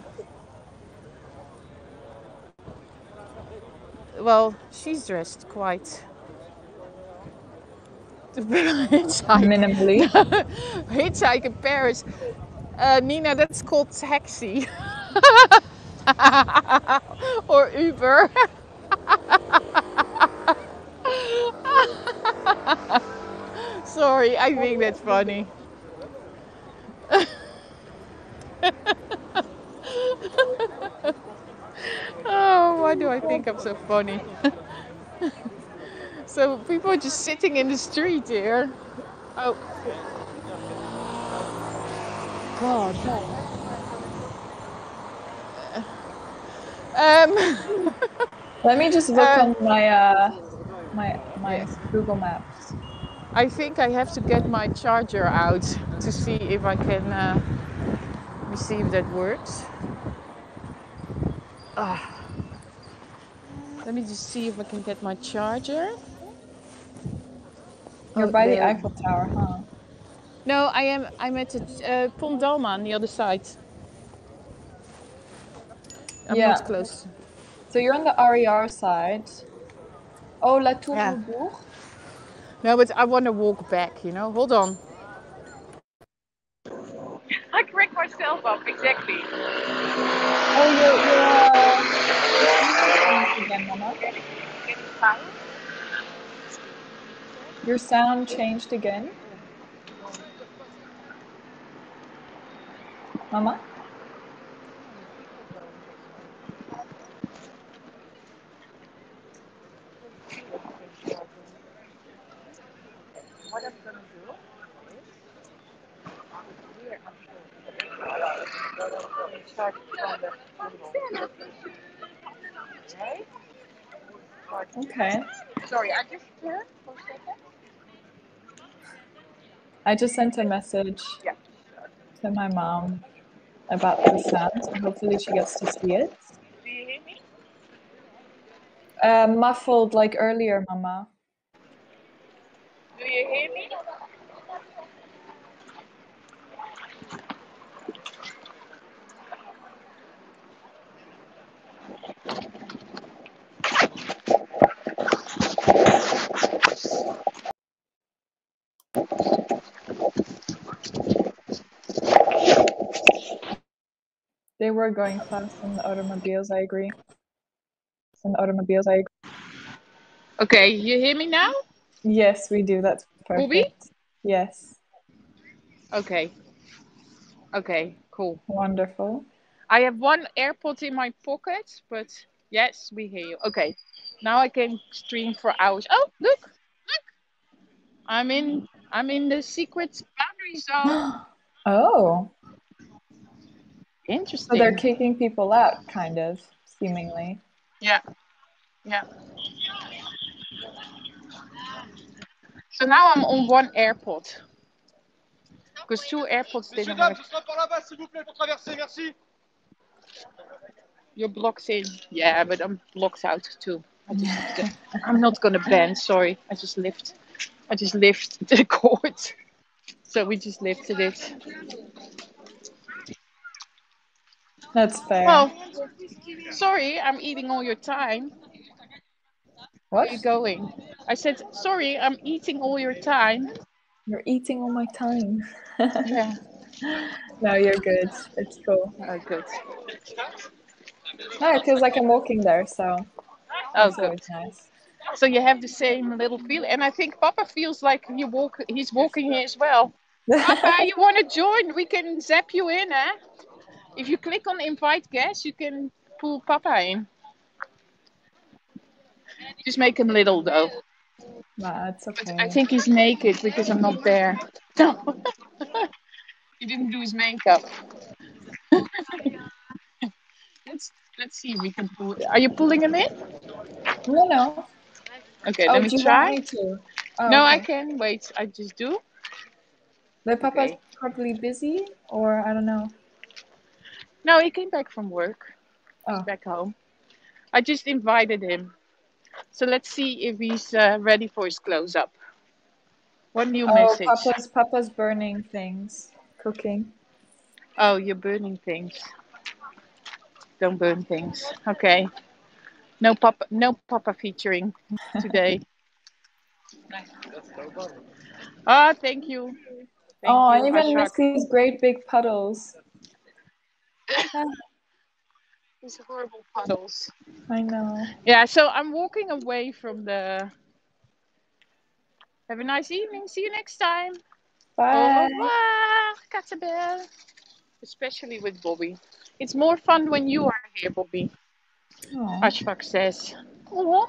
Well, she's dressed quite. Hitchhike. minimally. Hitchhike in Paris. Uh, Nina, that's called taxi. or Uber. Sorry, I think that's funny. oh, why do I think I'm so funny? so people are just sitting in the street here. Oh. God. Um, Let me just look Uh, on my uh, my my Google Maps. I think I have to get my charger out to see if I can uh, see if that works. Ah. Let me just see if I can get my charger. You're Oh, by the. Eiffel Tower, huh? No, I am. I'm at the uh, Pont d'Alma on the other side. I'm Yeah. not close. So you're on the RER side. Oh, La Tour Yeah. Maubourg. No, but I want to walk back. You know. Hold on. I cracked myself up exactly. Oh, you're you're uh, again, Mama. Your sound changed again. Mama? What I'm gonna do is start from the right? Okay. Sorry, I just turned for a second. I just sent a message Yeah. to my mom about the sound, so hopefully she gets to see it. Do you hear me? Uh, muffled like earlier, Mama. Do you hear me? They were going fast in the automobiles, I agree. In the automobiles, I agree. Okay, you hear me now? Yes, we do. That's perfect. Bobbi? Yes. Okay. Okay, cool. Wonderful. I have one AirPod in my pocket, but yes, we hear you. Okay, now I can stream for hours. Oh, look, look! I'm in. I'm in the secret boundary zone. oh, Interesting. so Interesting. they're kicking people out, kind of, seemingly. Yeah, yeah. So now I'm on one AirPod. because two AirPods didn't Messieurs, work. ce sera par là-bas, s'il vous plaît, pour traverser, merci. You're blocked in. Yeah, but I'm blocked out too. I just, I'm not gonna bend. Sorry, I just lift. I just lift the cord. So we just lifted it. That's fair. Well, sorry, I'm eating all your time. Where what? are you going? I said, sorry, I'm eating all your time. You're eating all my time. Yeah. no, you're good. It's cool. Oh, good. No, it feels like I'm walking there, so Oh, it's good. nice. So you have the same little feel, and I think Papa feels like you walk. He's walking here as well. Papa, you want to join? We can zap you in, eh? If you click on invite guest, you can pull Papa in. Just make him little though. nah, it's But. I think he's naked because I'm not there. No. he didn't do his makeup. let's let's see if we can pull. Are you pulling him in? No, no. Okay, oh, let me try. me? Oh, no, I can wait. I just do. The papa's Okay. probably busy, or I don't know. No, he came back from work. He's Oh. back home. I just invited him. So let's see if he's uh, ready for his close up. One new Oh, message. papa's papa's burning things, cooking. Oh, you're burning things. Don't burn things. Okay. No papa, no papa featuring today. oh, thank you. Thank oh, I you, even miss these great big puddles. These horrible puddles. I know. Yeah, so I'm walking away from the. Have a nice evening. See you next time. Au Bye. revoir, Katabel. Especially with Bobbi. It's more fun when you are here, Bobbi. Ashfaq says. Oh.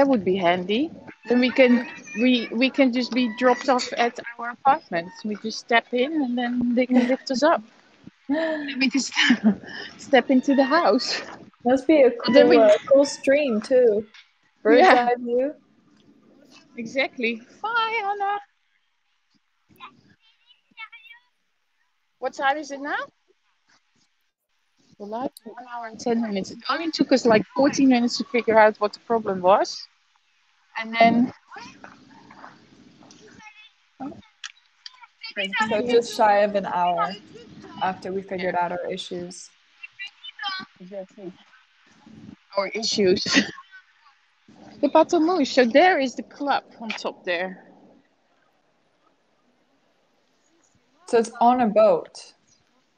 That would be handy. Then we can we we can just be dropped off at our apartment. We just step in and then they can lift us up. We just step into the house. Must be a cool, we- uh, cool stream too. Bird's Yeah. eye view. Exactly. Bye, Anna. What time is it now? Well, like one hour and ten minutes. It only took us like 14 minutes to figure out what the problem was. And then So just shy of an hour after we figured out our issues. Exactly. Our issues. the Bateau Mouche. So there is the club on top there. So it's on a boat,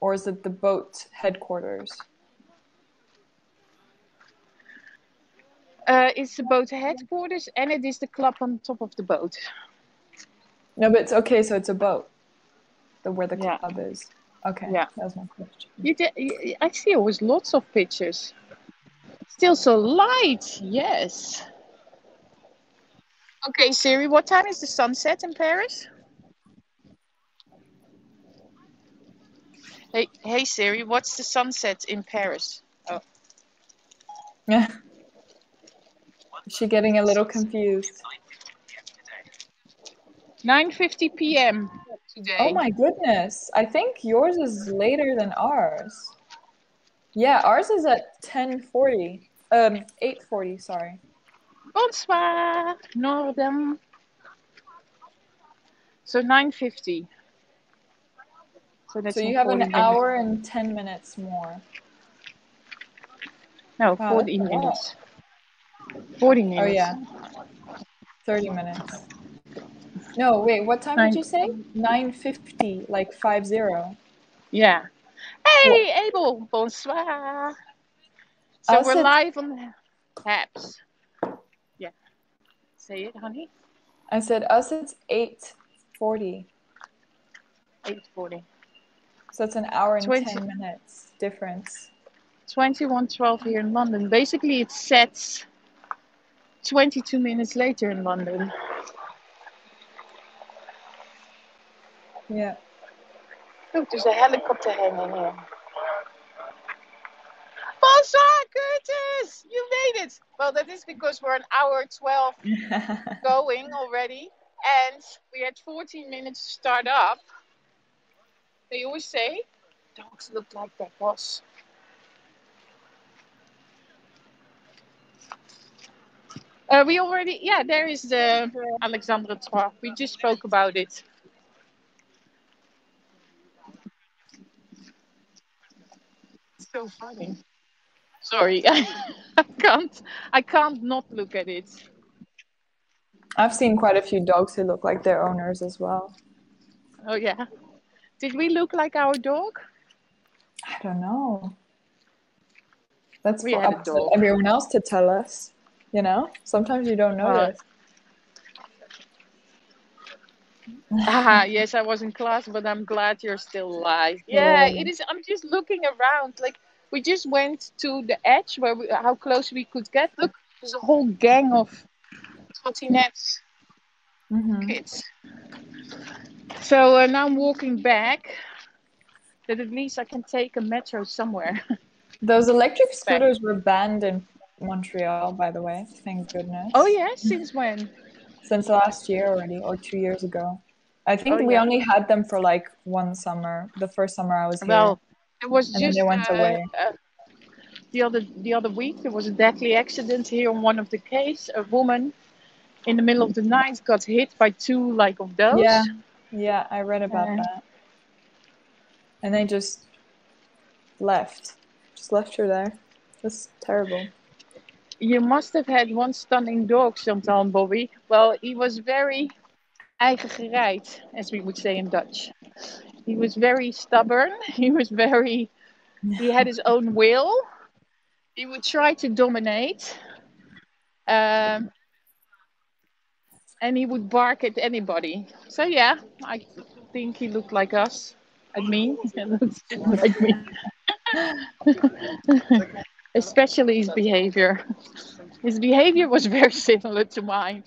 or is it the boat headquarters? Uh, it's the boat headquarters and it is the club on top of the boat. No, but it's okay. So it's a boat, the where the Yeah. club is. Okay. Yeah. That was my question. You did, you- I see always lots of pictures. Still so light, yes. Okay, Siri, what time is the sunset in Paris? Hey, hey Siri, what's the sunset in Paris? Yeah. She getting a little confused? 9:50 p.m. today. Oh my goodness. I think yours is later than ours. Yeah, ours is at 10:40. Um 8:40, sorry. Bonsoir, Nordem. So 9:50. So that's So you have an minutes. hour and 10 minutes more. No, Wow, 40 that's a lot. minutes. 40 minutes. Oh yeah. 30 minutes. No, wait, what time Nine- did you say? 9:50, like 50. Yeah. Hey, Abel. Bonsoir. So we're live on the apps. Yeah. Say it, honey. I said us it's 8:40. 8:40. So it's an hour and Twenty- 10 minutes difference. 21:12 here in London. Basically, it sets 22 minutes later in London. Yeah. Look, there's a helicopter hanging here. Bonsoir, Curtis! You made it! Well, that is because we're an hour 12 going already, and we had 14 minutes to start up. They always say dogs look like their boss. Uh, we already, yeah, there is the Alexandre Trois. We just spoke about it. So funny. Sorry, I can't. I can't not look at it. I've seen quite a few dogs who look like their owners as well. Oh yeah. Did we look like our dog? I don't know. That's We for had a up to dog. everyone else to tell us. You know, sometimes you don't notice. Ah, yes, I was in class, but I'm glad you're still alive. Yeah, Yeah. it is. I'm just looking around. Like we just went to the edge where we, how close we could get. Look, there's a whole gang of trottinettes Mhm. kids. So uh, now I'm walking back. That at least I can take a metro somewhere. Those electric scooters were banned in Montreal, by the way. Thank goodness. oh yeah, since when? Since last year already, or two years ago. I think Oh, we yeah. only had them for like one summer. The first summer I was here. Well, it was And just they went uh, away. uh, the other the other week. There was a deadly accident here on one of the quays. A woman in the middle of the night got hit by two like of those. Yeah, yeah, I read about Uh, that. And they just left, just left her there. That's terrible. You must have had one stunning dog, sometime, Bobbi. Well, he was very eigen gereid, as we would say in Dutch. He was very stubborn. He was very. He had his own will. He would try to dominate. Um, and he would bark at anybody. So yeah, I think he looked like us. At me, like me. Especially his behavior. His behavior was very similar to mine.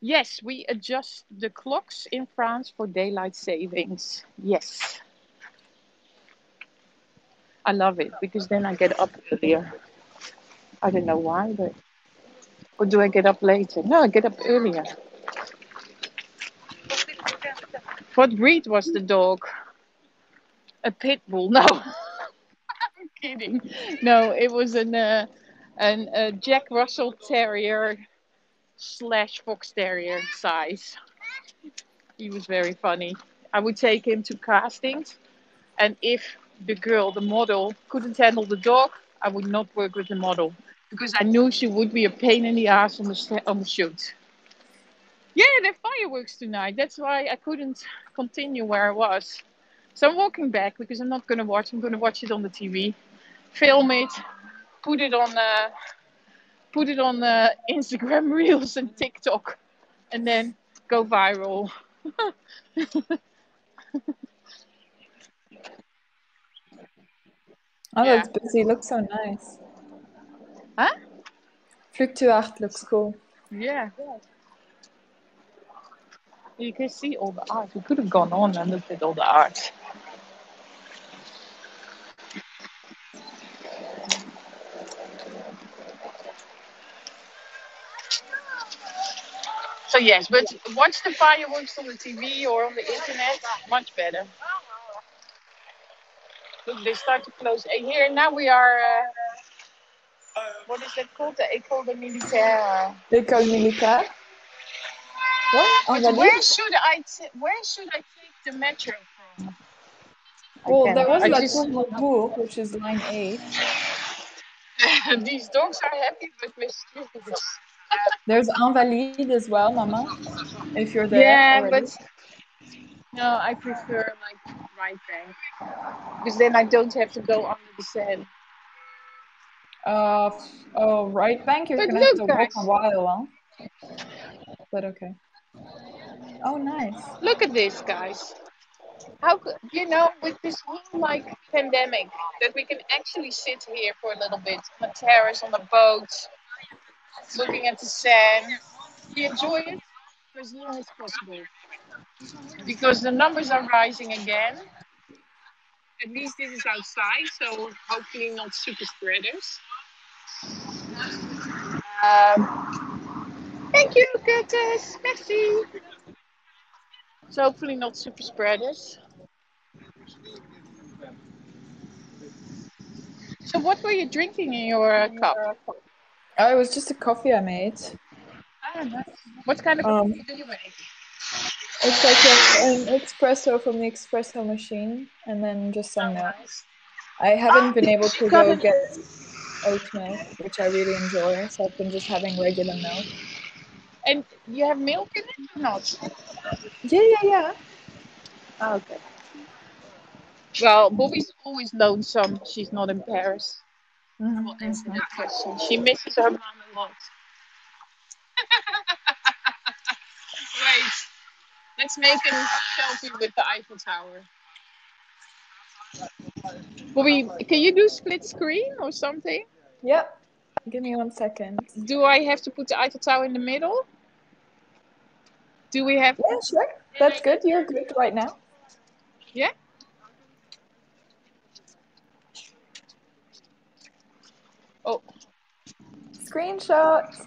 Yes, we adjust the clocks in France for daylight savings. Yes. I love it because then I get up earlier. I don't know why, but. Or do I get up later? No, I get up earlier. What breed was the dog? A pit bull? No, I'm kidding. No, it was an uh, an a Jack Russell Terrier slash Fox Terrier size. He was very funny. I would take him to castings, and if the girl, the model, couldn't handle the dog, I would not work with the model because I knew she would be a pain in the ass on the on the shoot. Yeah, there are fireworks tonight. That's why I couldn't continue where I was. So I'm walking back because I'm not going to watch. I'm going to watch it on the TV, film it, put it on, uh, put it on uh, Instagram Reels and TikTok, and then go viral. Oh, Yeah. that's busy. Looks so nice. Huh? Fluctuart looks cool. Yeah. You can see all the art. We could have gone on and looked at all the art. Yes, but watch the fireworks on the TV or on the internet. Much better. Look, they start to close. Uh, Here now we are. Uh, what is that called? The École de Militaire. L'école militaire. What? But Invalides? where should I t- where should I take the metro from? Well, can- there was I La just- Tour Maubourg, which is line 8. These dogs are happy but mischievous. There's Invalide as well, Mama. If you're there. Yeah, already. but no, I prefer like right bank because then I don't have to go under the Seine. Uh, oh, right bank, you're But gonna have to look, walk a while, huh? But okay. Oh, nice. Look at this, guys. How could you know with this whole like pandemic that we can actually sit here for a little bit on the terrace on the boat, looking at the Seine. We enjoy it for as long as possible because the numbers are rising again. At least this is outside, so hopefully not super spreaders. Um, thank you, Curtis. Merci. So hopefully not super spreaders. So what were you drinking in your uh, cup? Oh, it was just a coffee I made. Know. What kind of Um, coffee do you make? It's like a, an espresso from the espresso machine, and then just some milk. I haven't been able to go get oat milk, which I really enjoy, so I've been just having regular milk. And you have milk in it or not? Yeah, yeah, yeah. Oh, okay. Well, Bobbi's always lonesome. She's not in Paris. Mhm, Will answer that question. She misses her mom a lot. Wait, let's make a selfie with the Eiffel Tower. Bobbi, can you do split screen or something? Yep. Give me one second. Do I have to put the Eiffel Tower in the middle? Do we have? Yeah, sure. That's good. You're good right now. Yeah. Oh, Screenshots.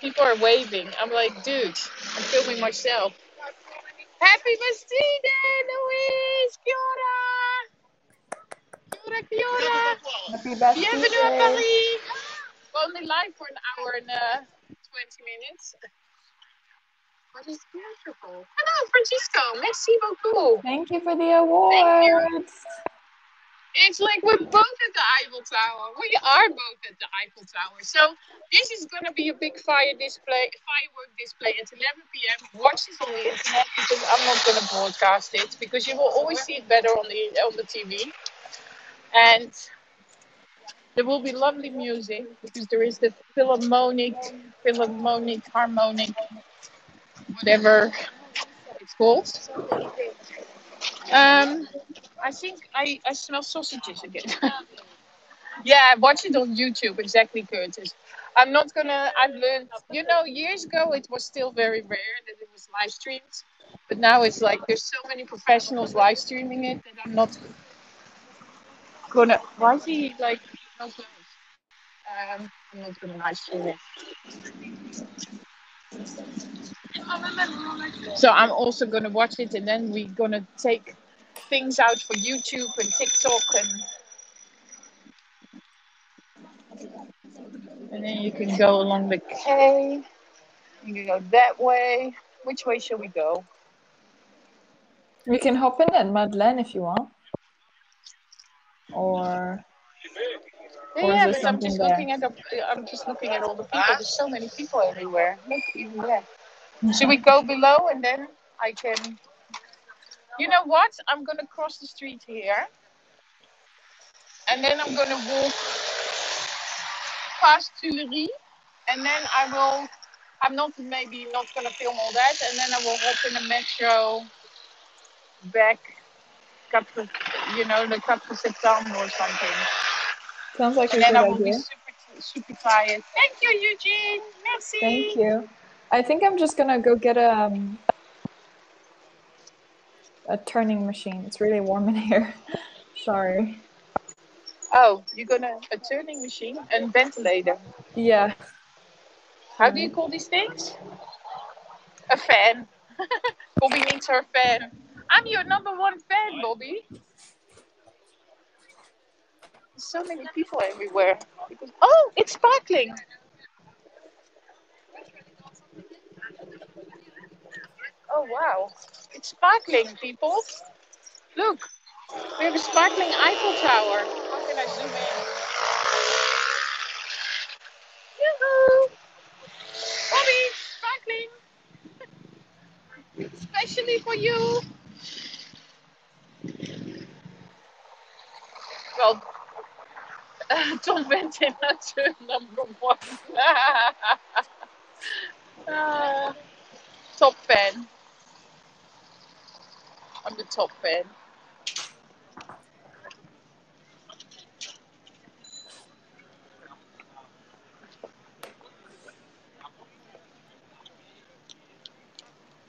people are waving. I'm like, dude, I'm filming myself. Happy Bastille! Kia ora! Kia ora, kia ora! Happy birthday. Bienvenue à Paris! We're only live for an hour and uh, 20 minutes. What is beautiful? Hello, Francisco. Merci beaucoup. Thank you for the awards. It's like we're both at the Eiffel Tower. We are both at the Eiffel Tower. So this is gonna be a big fire display, firework display at 11 p.m. Watch this on the internet because I'm not gonna broadcast it because you will always see it better on the on the TV. And there will be lovely music because there is the Philharmonic, Philharmonic, Harmonic, whatever it's called. Um, I think I, I smell sausages again. yeah, watch it on YouTube, exactly, Curtis. I'm not gonna. I've learned. You know, years ago it was still very rare that it was live streamed, but now it's like there's so many professionals live streaming it that I'm not gonna. Why is he like? Um, I'm not gonna live stream it. So I'm also gonna watch it, and then we're gonna take things out for YouTube and TikTok and. And then you can go along the K. You can go that way. Which way shall we go? We can hop in at Madeleine if you want. Or Or yeah, but I'm just there? looking at the. I'm just looking at all the people. There's so many people everywhere. Look, even there. Should we go below and then I can? You know what? I'm gonna cross the street here, and then I'm gonna walk past Tuileries, and then I will. I'm not maybe not gonna film all that, and then I will hop in the metro back, Quatre, you know, the Quatre Septembre or something. sounds like a And then good I will be idea. super, super tired. Thank you, Eugene. Merci. Thank you. I think I'm just gonna go get a um, a turning machine. It's really warm in here. Sorry. Oh, you're gonna a turning machine and ventilator. Yeah. How do you call these things? A fan. Bobbi needs her fan. I'm your number one fan, Bobbi. So many people everywhere. Because, oh, it's sparkling. Oh, wow. It's sparkling, people. Look, we have a sparkling Eiffel Tower. How can I zoom in? Yoo-hoo! Bobbi, sparkling! Especially for you! Well, uh, Tom went in at number one. uh, top 10 on the top bin.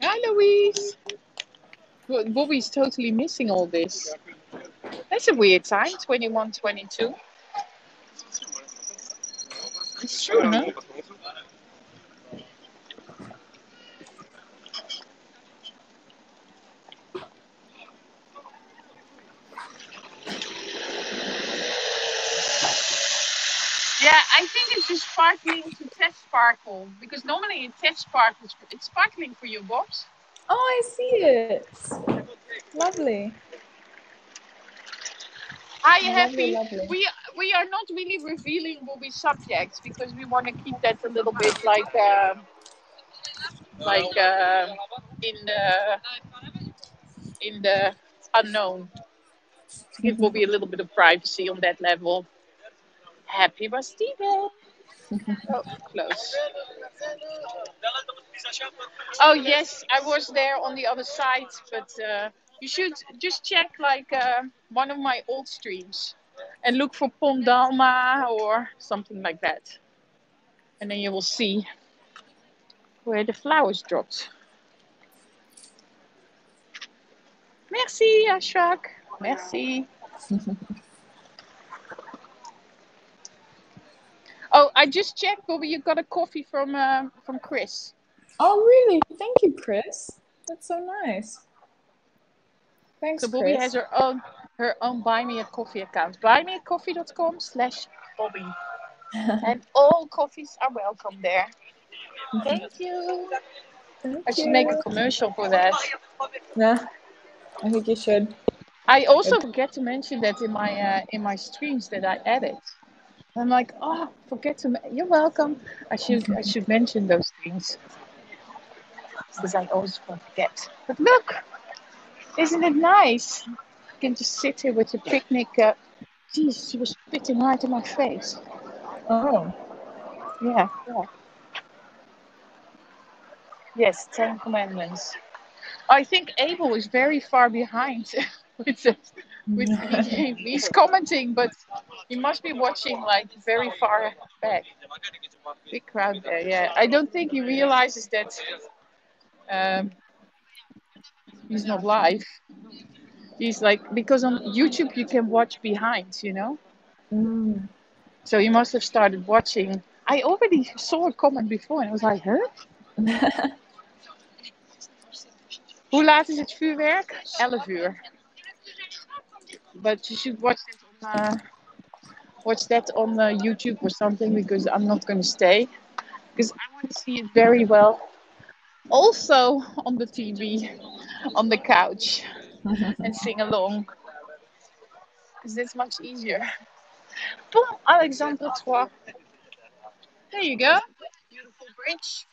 Hi, Louise. Bobbi's totally missing all this. That's a weird time, 21, 22. It's true, no? Think it's just sparkling to test sparkle because normally it test sparkles. It's sparkling for you, Bobs. Oh, I see it. Lovely. Are you Lovely, happy? lovely. We we are not really revealing Bobbi's subjects because we want to keep that a little bit like um, like uh, in the in the unknown. Give Bobbi a little bit of privacy on that level. Happy Bastille. oh, close. Oh yes, I was there on the other side, but uh, you should just check like uh, one of my old streams and look for Pont d'Alma or something like that, and then you will see where the flowers dropped. Merci, Ashok. Merci. Oh, I just checked, Bobbi. You got a coffee from uh, from Chris. Oh, really? Thank you, Chris. That's so nice. Thanks, So Bobbi Chris. has her own her own buy me a coffee account. Buymeacoffee.com slash Bobbi. and all coffees are welcome there. Thank you. Thank I should you. make a commercial for that. Yeah, I think you should. I also forget to mention that in my uh, in my streams that I edit. I'm like, oh, forget to. Ma- You're welcome. I should I should mention those things because I always forget. But look, isn't it nice? You can just sit here with your picnic. Uh, Jeez, she was spitting right in my face. Oh, Yeah, yeah. Yes, Ten Commandments. I think Abel is very far behind with it. With he, he's commenting, but he must be watching like very far back. Big crowd there. Yeah, I don't think he realizes that um, he's not live. He's like because on YouTube you can watch behind, you know. Mm. So he must have started watching. I already saw a comment before and I was like, huh? Hoe laat is het vuurwerk? 11 uur. But you should watch it on, uh, watch that on uh, YouTube or something because I'm not going to stay because I want to see it very well. Also on the TV, on the couch, and sing along because that's much easier. Pont Alexandre III. There you go. Beautiful bridge.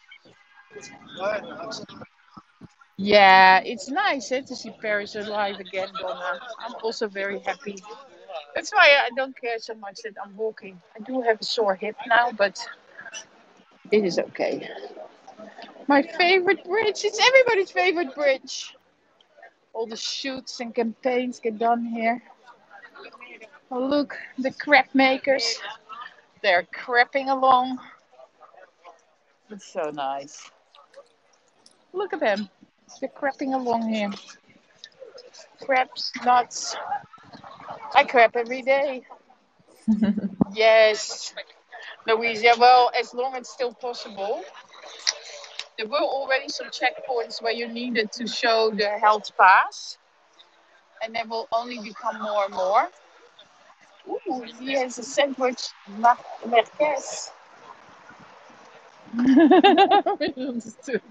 Yeah, it's nice eh, to see Paris alive again, Donna. I'm also very happy. That's why I don't care so much that I'm walking. I do have a sore hip now, but it is okay. My favorite bridge. It's everybody's favorite bridge. All the shoots and campaigns get done here. Oh, look, the crap makers. They're crapping along. It's so nice. Look at them. They're crapping along here. Crabs, nuts. I crap every day. yes. Louise, yeah, well, as long as it's still possible. There were already some checkpoints where you needed to show the health pass. And there will only become more and more. Ooh, he has a sandwich Merguez. Understood.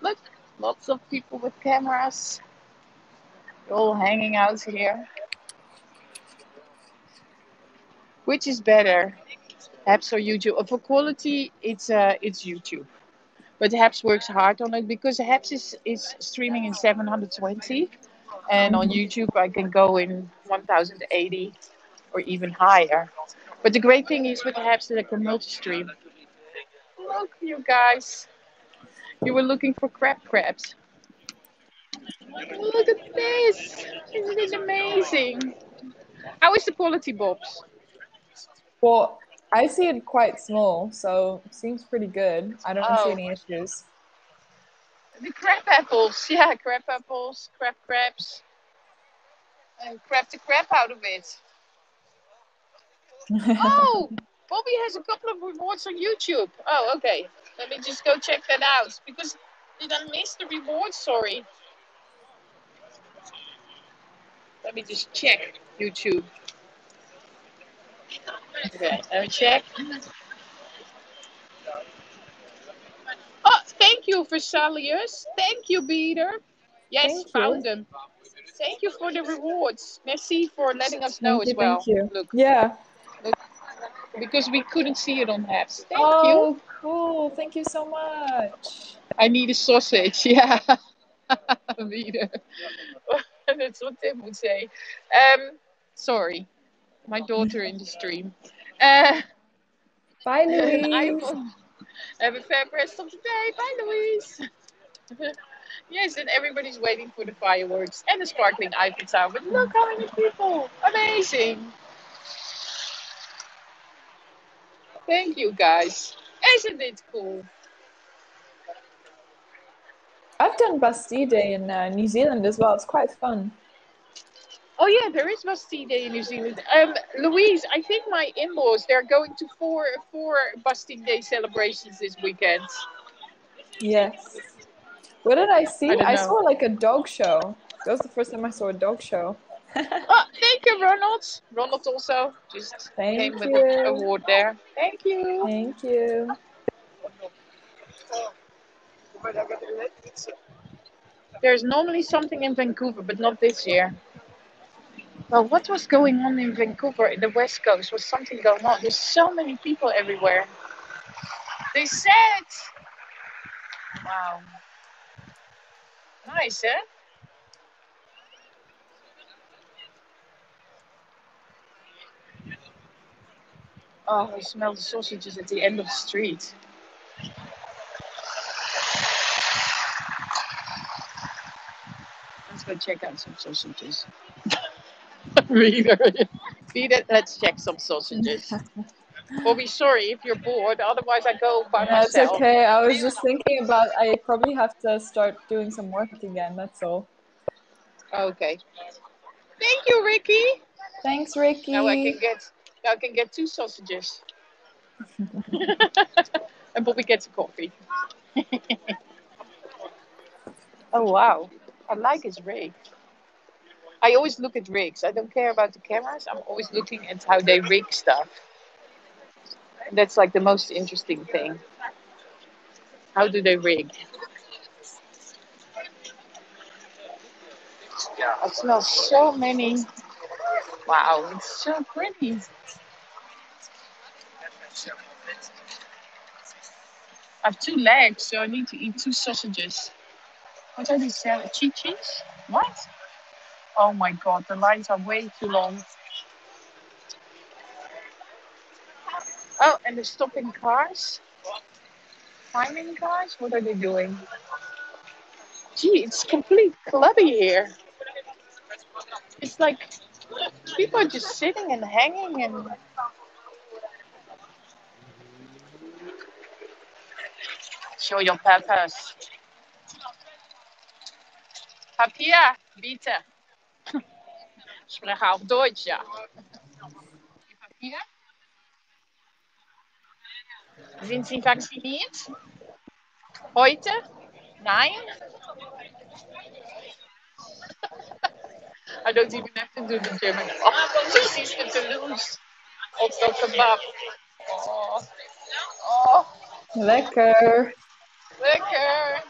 Look, lots of people with cameras. All hanging out here. Which is better, apps or YouTube? Uh, For quality, it's uh, it's YouTube. But Happs works hard on it because Happs is, is streaming in 720 and on YouTube I can go in 1080 or even higher. But the great thing is with Happs that I can multi-stream. Look, you guys. You were looking for crab crabs. Look at this. Isn't it amazing? How is the quality, Bobs? Well, I see it quite small, so it seems pretty good. I don't Oh. see any issues. The crab apples. Yeah, crab apples, crab crabs. And crab the crap out of it. Oh, Bobbi has a couple of rewards on YouTube. Oh, okay. Let me just go check that out. Because did I miss the rewards? Sorry. Let me just check YouTube. Okay, let me check. Oh, thank you, Versalius. Thank you, Peter. Yes, Thank you. found them. Thank you for the rewards. Merci for letting us know Thank as you, well. thank you. Look, Yeah. Because we couldn't see it on apps. Thank you. oh, cool. Thank you so much. I need a sausage. Yeah. That's what Tim would say. Um, sorry, my daughter in the stream. Uh, Bye, Louise. have a fair rest of the day. Bye, Louise. yes, and everybody's waiting for the fireworks and the sparkling Eiffel Tower. But look how many people! Amazing! Thank you, guys. Isn't it cool? I've done Bastille Day in uh, New Zealand as well. It's quite fun. Oh yeah, there is Bastille Day in New Zealand. Um, Louise, I think my in-laws they're going to four four Bastille Day celebrations this weekend. Yes. What did I see? I I, saw like a dog show. That was the first time I saw a dog show. Oh, thank you, Ronald. Ronald also just Thank came with you. an award there. Thank you. Thank you. There's normally something in Vancouver, but not this year. Well, what was going on in Vancouver, in the West Coast? Was something going on? There's so many people everywhere. They said, "Wow, nice, eh?" Oh, I smell the sausages at the end of the street. Let's go check out some sausages. Reader. Reader, let's check some sausages. Bobbi, sorry if you're bored. Otherwise, I go by Yeah, it's myself. okay. I was just thinking about I probably have to start doing some work again. That's all. Okay. Thank you, Ricky. Thanks, Ricky. Now I can get I can get two sausages. and Bobbi gets a coffee. oh wow. I like his rig. I always look at rigs. I don't care about the cameras. I'm always looking at how they rig stuff. That's like the most interesting thing. How do they rig? I smell so many. Wow, it's so pretty. I have two legs, so I need to eat two sausages. What are these? Uh, chi-chis? What? Oh my god, the lines are way too long. Oh, and they're stopping cars. Finding cars? What are they doing? Gee, it's complete clubby here. It's like people are just sitting and hanging and show your peppers. Papier, bitte. Spreche auch Deutsch, ja. Papier? Sind Sie vacciniert? Heute? Nein? I don't even have to do the German. Oh, this is the Toulouse. Also kebab. Oh, oh Lekker. lekker.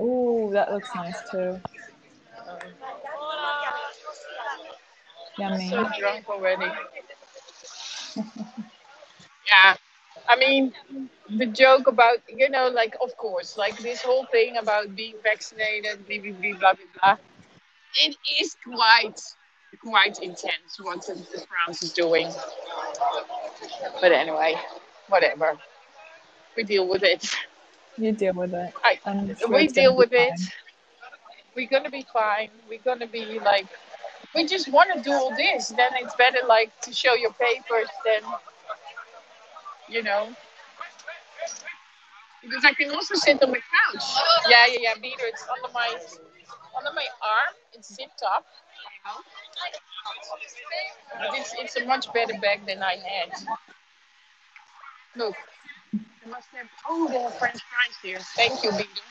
Ooh, that looks nice too. Yummy. So drunk already. yeah, I mean, the joke about, you know, like, of course, like this whole thing about being vaccinated, blah, blah, blah, blah, blah. It is quite, quite intense what France is doing. But anyway, whatever. We deal with it. You deal with it. I, sure we deal with it. We're gonna be fine. We're gonna be like, we just want to do all this. Then it's better like to show your papers than, you know. Because I can also sit on the couch. Yeah, yeah, yeah. Beater, it's under my under my arm. It's zipped up. But it's it's a much better bag than I had. Look. They must have oh they have French fries here. Thank you, Beater.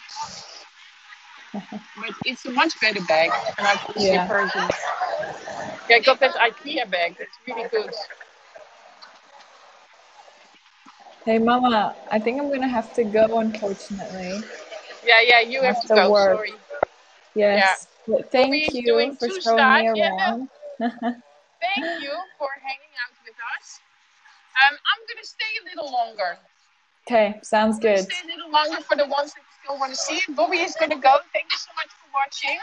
But it's a much better bag, and I can Yeah. yeah. version. Yeah, I got that IKEA bag. That's really good. Hey, Mama, I think I'm gonna have to go, unfortunately. Yeah, yeah, you have to After go. work. Sorry. Yes. But thank Bobbi is you for showing me yeah. around. Thank you for hanging out with us. Um, I'm gonna stay a little longer. Okay, sounds I'm good. stay a little longer for the ones that still want to see it. Bobbi is gonna go. Thank you so much for watching.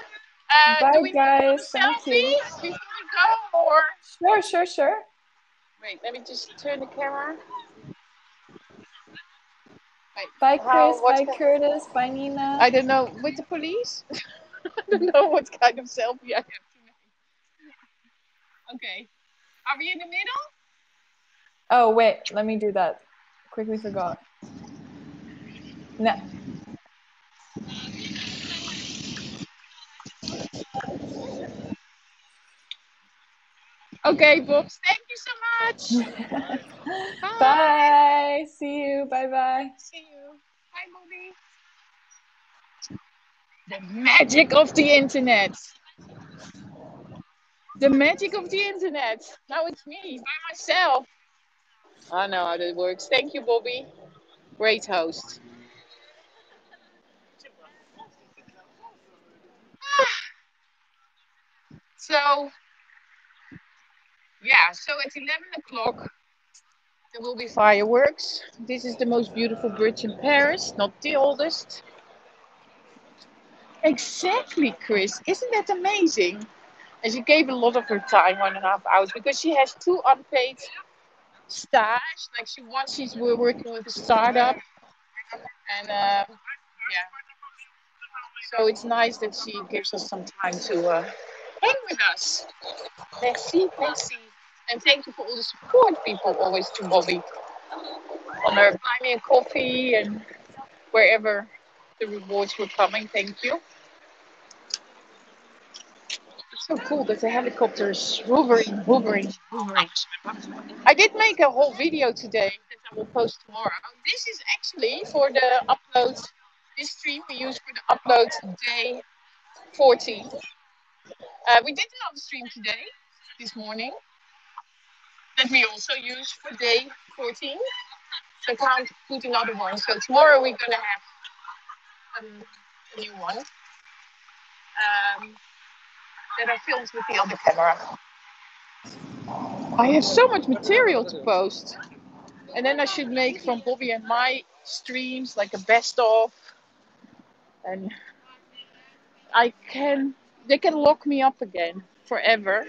Uh, Bye, guys. Thank you. before we go, or Sure, sure, sure. wait? Let me just turn the camera. Bye, Chris. what's Bye, Curtis. Bye, Nina. I don't know. With the police? I don't know what kind of selfie I have to make. Okay. Are we in the middle? Oh, wait. Let me do that. Quickly forgot. No. Okay, Bobs. Thank you so much. Bye. See you. Bye bye. See you. Bye, Bobbi. The magic of the internet. The magic of the internet. Now it's me by myself. I know how that works. Thank you, Bobbi. Great host. So, yeah, so at 11 o'clock, there will be fireworks. This is the most beautiful bridge in Paris, not the oldest. Exactly, Chris. Isn't that amazing? And she gave a lot of her time, one and a half hours, because she has two unpaid staff. Like she once she's we're working with a startup, and uh, yeah. So it's nice that she gives us some time to uh, hang with us. Merci, merci. And thank you for all the support people always to Bobbi on her buy me a coffee and wherever the rewards were coming. Thank you. It's so cool that the helicopter is hovering, hovering, hovering. I did make a whole video today that I will post tomorrow. This is actually for the upload, this stream we use for the upload day 14. Uh, we did another stream today, this morning, that we also use for day 14. So I can't put another one. So tomorrow we're gonna have um, a new one. Um, that I filmed with the other camera. I have so much material to post. And then I should make from Bobbi and my streams like a best of. And I can, they can lock me up again forever.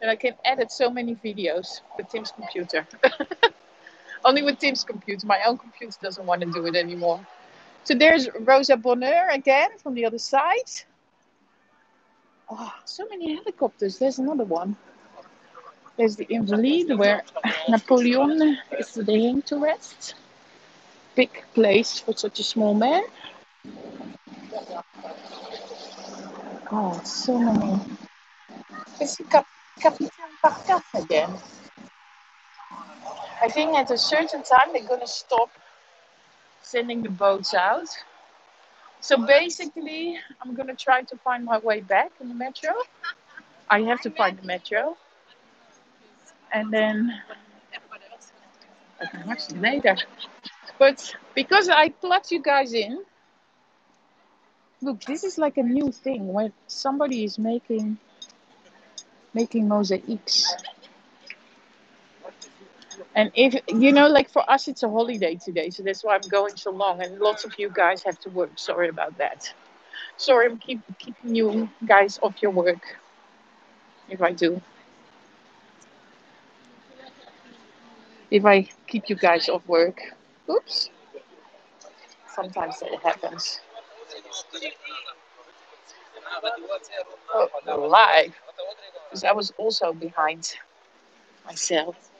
And I can edit so many videos with Tim's computer. Only with Tim's computer. My own computer doesn't want to do it anymore. So there's Rosa Bonheur again from the other side. Oh, so many helicopters. There's another one. There's the Invalide where Napoleon is laying to rest. Big place for such a small man. Oh, so many. It's Cap- Capitaine Parcat again. I think at a certain time they're gonna stop sending the boats out. So basically, I'm gonna try to find my way back in the metro. I have to find the metro, and then it later. But because I plugged you guys in, look, this is like a new thing where somebody is making making mosaics. And if you know, like for us, it's a holiday today, so that's why I'm going so long. And lots of you guys have to work. Sorry about that. Sorry, I'm keep, keeping you guys off your work. If I do, if I keep you guys off work, oops. Sometimes that happens. Live, because I was also behind myself.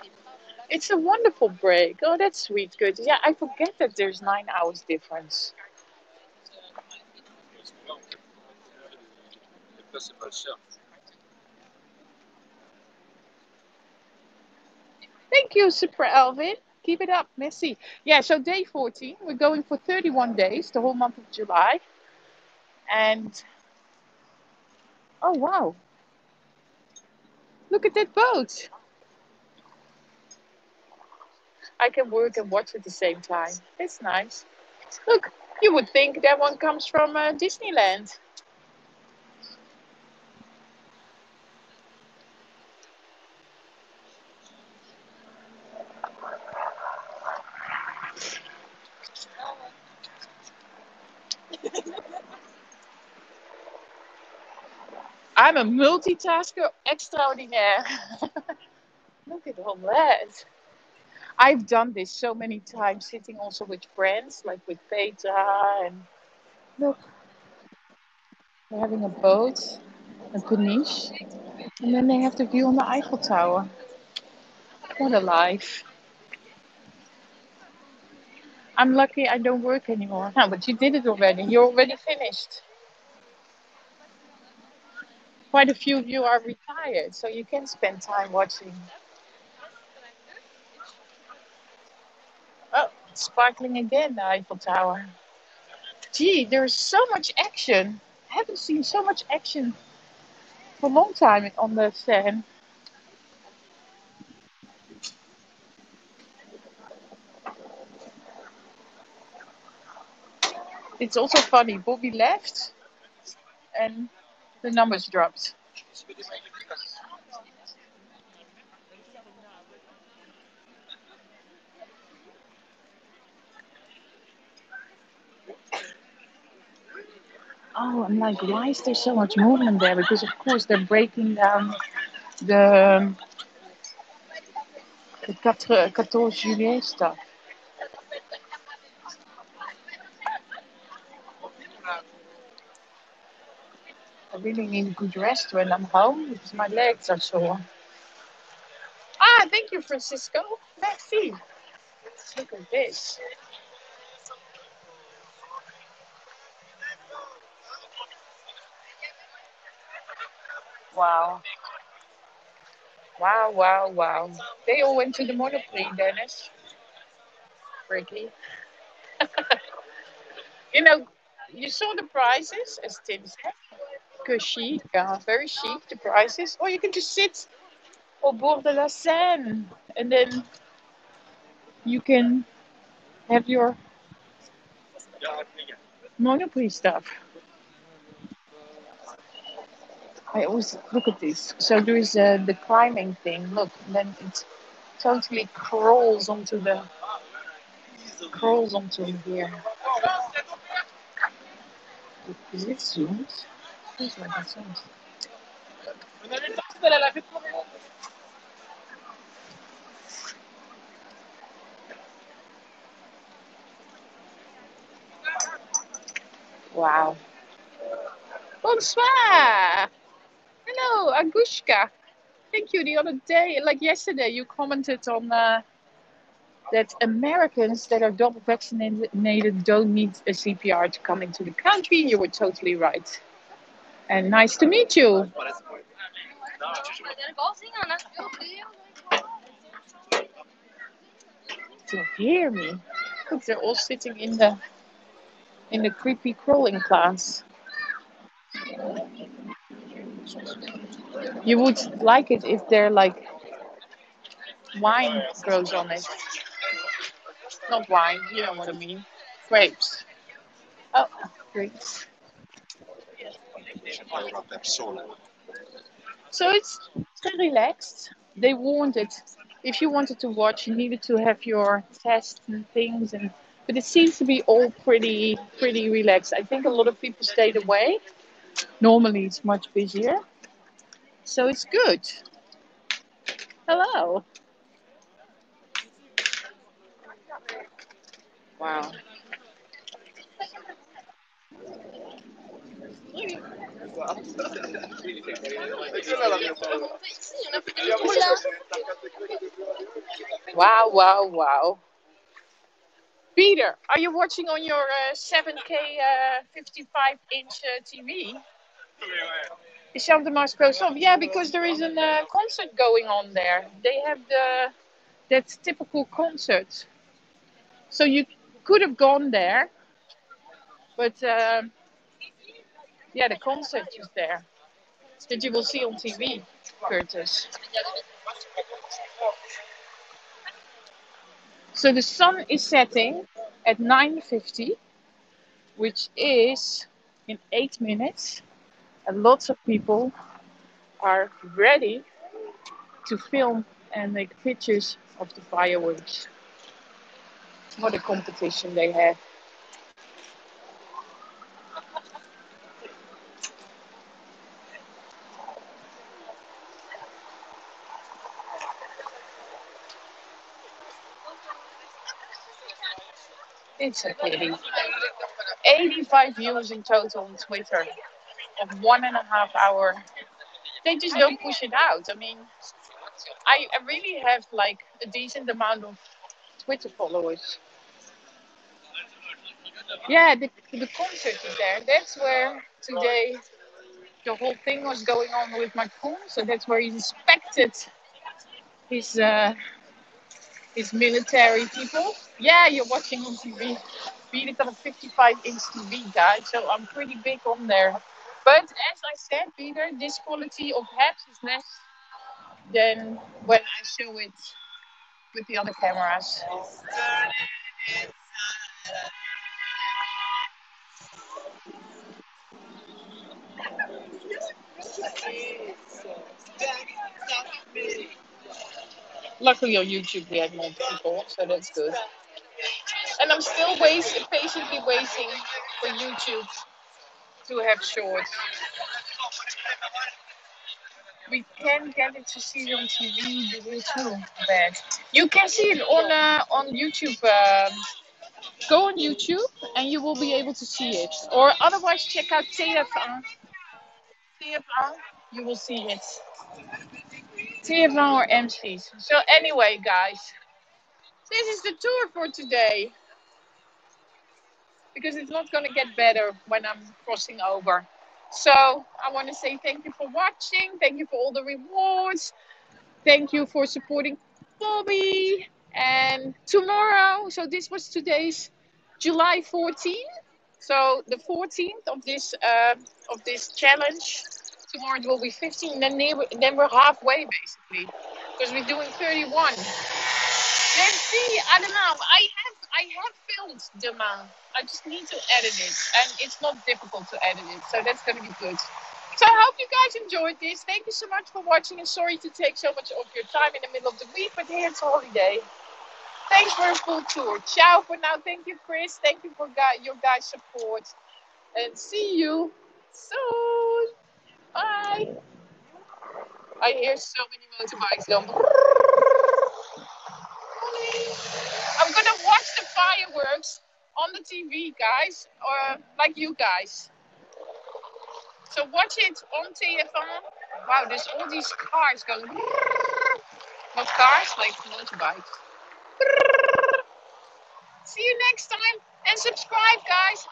It's a wonderful break. Oh, that's sweet. Good. Yeah, I forget that there's nine hours difference. Thank you, Super Alvin. Keep it up, Messi. Yeah, so day 14, we're going for 31 days, the whole month of July. And oh, wow. Look at that boat. I can work and watch at the same time. It's nice. Look, you would think that one comes from uh, Disneyland. I'm a multitasker extraordinaire. Look at all that. I've done this so many times, sitting also with friends, like with Petra, and look, they're having a boat, a peniche, and then they have the view on the Eiffel Tower. What a life! I'm lucky I don't work anymore. No, but you did it already. You're already finished. Quite a few of you are retired, so you can spend time watching. Oh, sparkling again, the Eiffel Tower. Gee, there's so much action. I haven't seen so much action for a long time on the Seine. It's also funny. Bobbi left, and the numbers dropped. Oh, I'm like, why is there so much movement there? Because of course they're breaking down the the 4 14 juillet stuff. Really need a good rest when I'm home because my legs are sore. Ah, thank you, Francisco. Merci. Look at this. Wow. Wow, wow, wow. They all went to the Monopoly, Dennis. Ricky. you know, you saw the prices, as Tim said. Que chic, very chic, the prices. Or you can just sit au bord de la Seine and then you can have your Monopoly stuff. I always look at this. So there is uh, the climbing thing. Look, then it totally crawls onto the crawls onto here. Is it zoomed? Zoomed. Wow. Bonsoir. Hello, Agushka. Thank you. The other day, like yesterday, you commented on uh, that Americans that are double vaccinated don't need a CPR to come into the country. You were totally right. And nice to meet you. To hear me. Look, they're all sitting in the in the creepy crawling class. You would like it if there like wine grows on it. Not wine, you know what I mean. Grapes. Oh, grapes. So it's relaxed. They warned it. If you wanted to watch, you needed to have your test and things, and but it seems to be all pretty pretty relaxed. I think a lot of people stayed away. Normally it's much busier, so it's good. Hello. Wow. Wow, wow, wow. Peter, are you watching on your uh, 7K uh, 55 inch uh, TV? Is de Mars Pro Soft? Yeah, because there is a uh, concert going on there. They have the that typical concert. So you could have gone there, but um, yeah, the concert is there that you will see on TV, Curtis. So the sun is setting at 9.50, which is in 8 minutes. And lots of people are ready to film and make pictures of the fireworks. What a competition they have. It's a 85 views in total on Twitter of one and a half hour. They just don't push it out. I mean, I, I really have like a decent amount of Twitter followers. Yeah, the, the concert is there. That's where today the whole thing was going on with Macron. So that's where he inspected his uh, his military people. Yeah, you're watching on TV. Really got a 55 inch TV, guys, so I'm pretty big on there. But as I said, Peter, this quality of apps is less than when I show it with the other cameras. Luckily on YouTube we had more people, so that's good. And I'm still waiting, patiently waiting for YouTube to have shorts. We can get it to see on TV, but bad. You can see it on uh, on YouTube. Um, go on YouTube and you will be able to see it. Or otherwise check out TF1. TF1, you will see it. TF1 or MCs. So anyway, guys, this is the tour for today. Because it's not going to get better when I'm crossing over. So I want to say thank you for watching. Thank you for all the rewards. Thank you for supporting Bobbi. And tomorrow, so this was today's July 14th. So the 14th of this uh, of this challenge. Tomorrow it will be 15. Then then we're halfway basically, because we're doing 31. Let's see. I don't know. I have I have filmed the amount. I just need to edit it, and it's not difficult to edit it, so that's gonna be good. So I hope you guys enjoyed this. Thank you so much for watching, and sorry to take so much of your time in the middle of the week, but here it's holiday. Thanks for a full tour. Ciao for now. Thank you, Chris. Thank you for your guys' support. And see you soon. Bye. I hear so many motorbikes going. I'm gonna watch the fireworks on the TV, guys, or like you guys. So watch it on TF1. Wow, there's all these cars going. Not cars, like motorbikes. See you next time and subscribe, guys.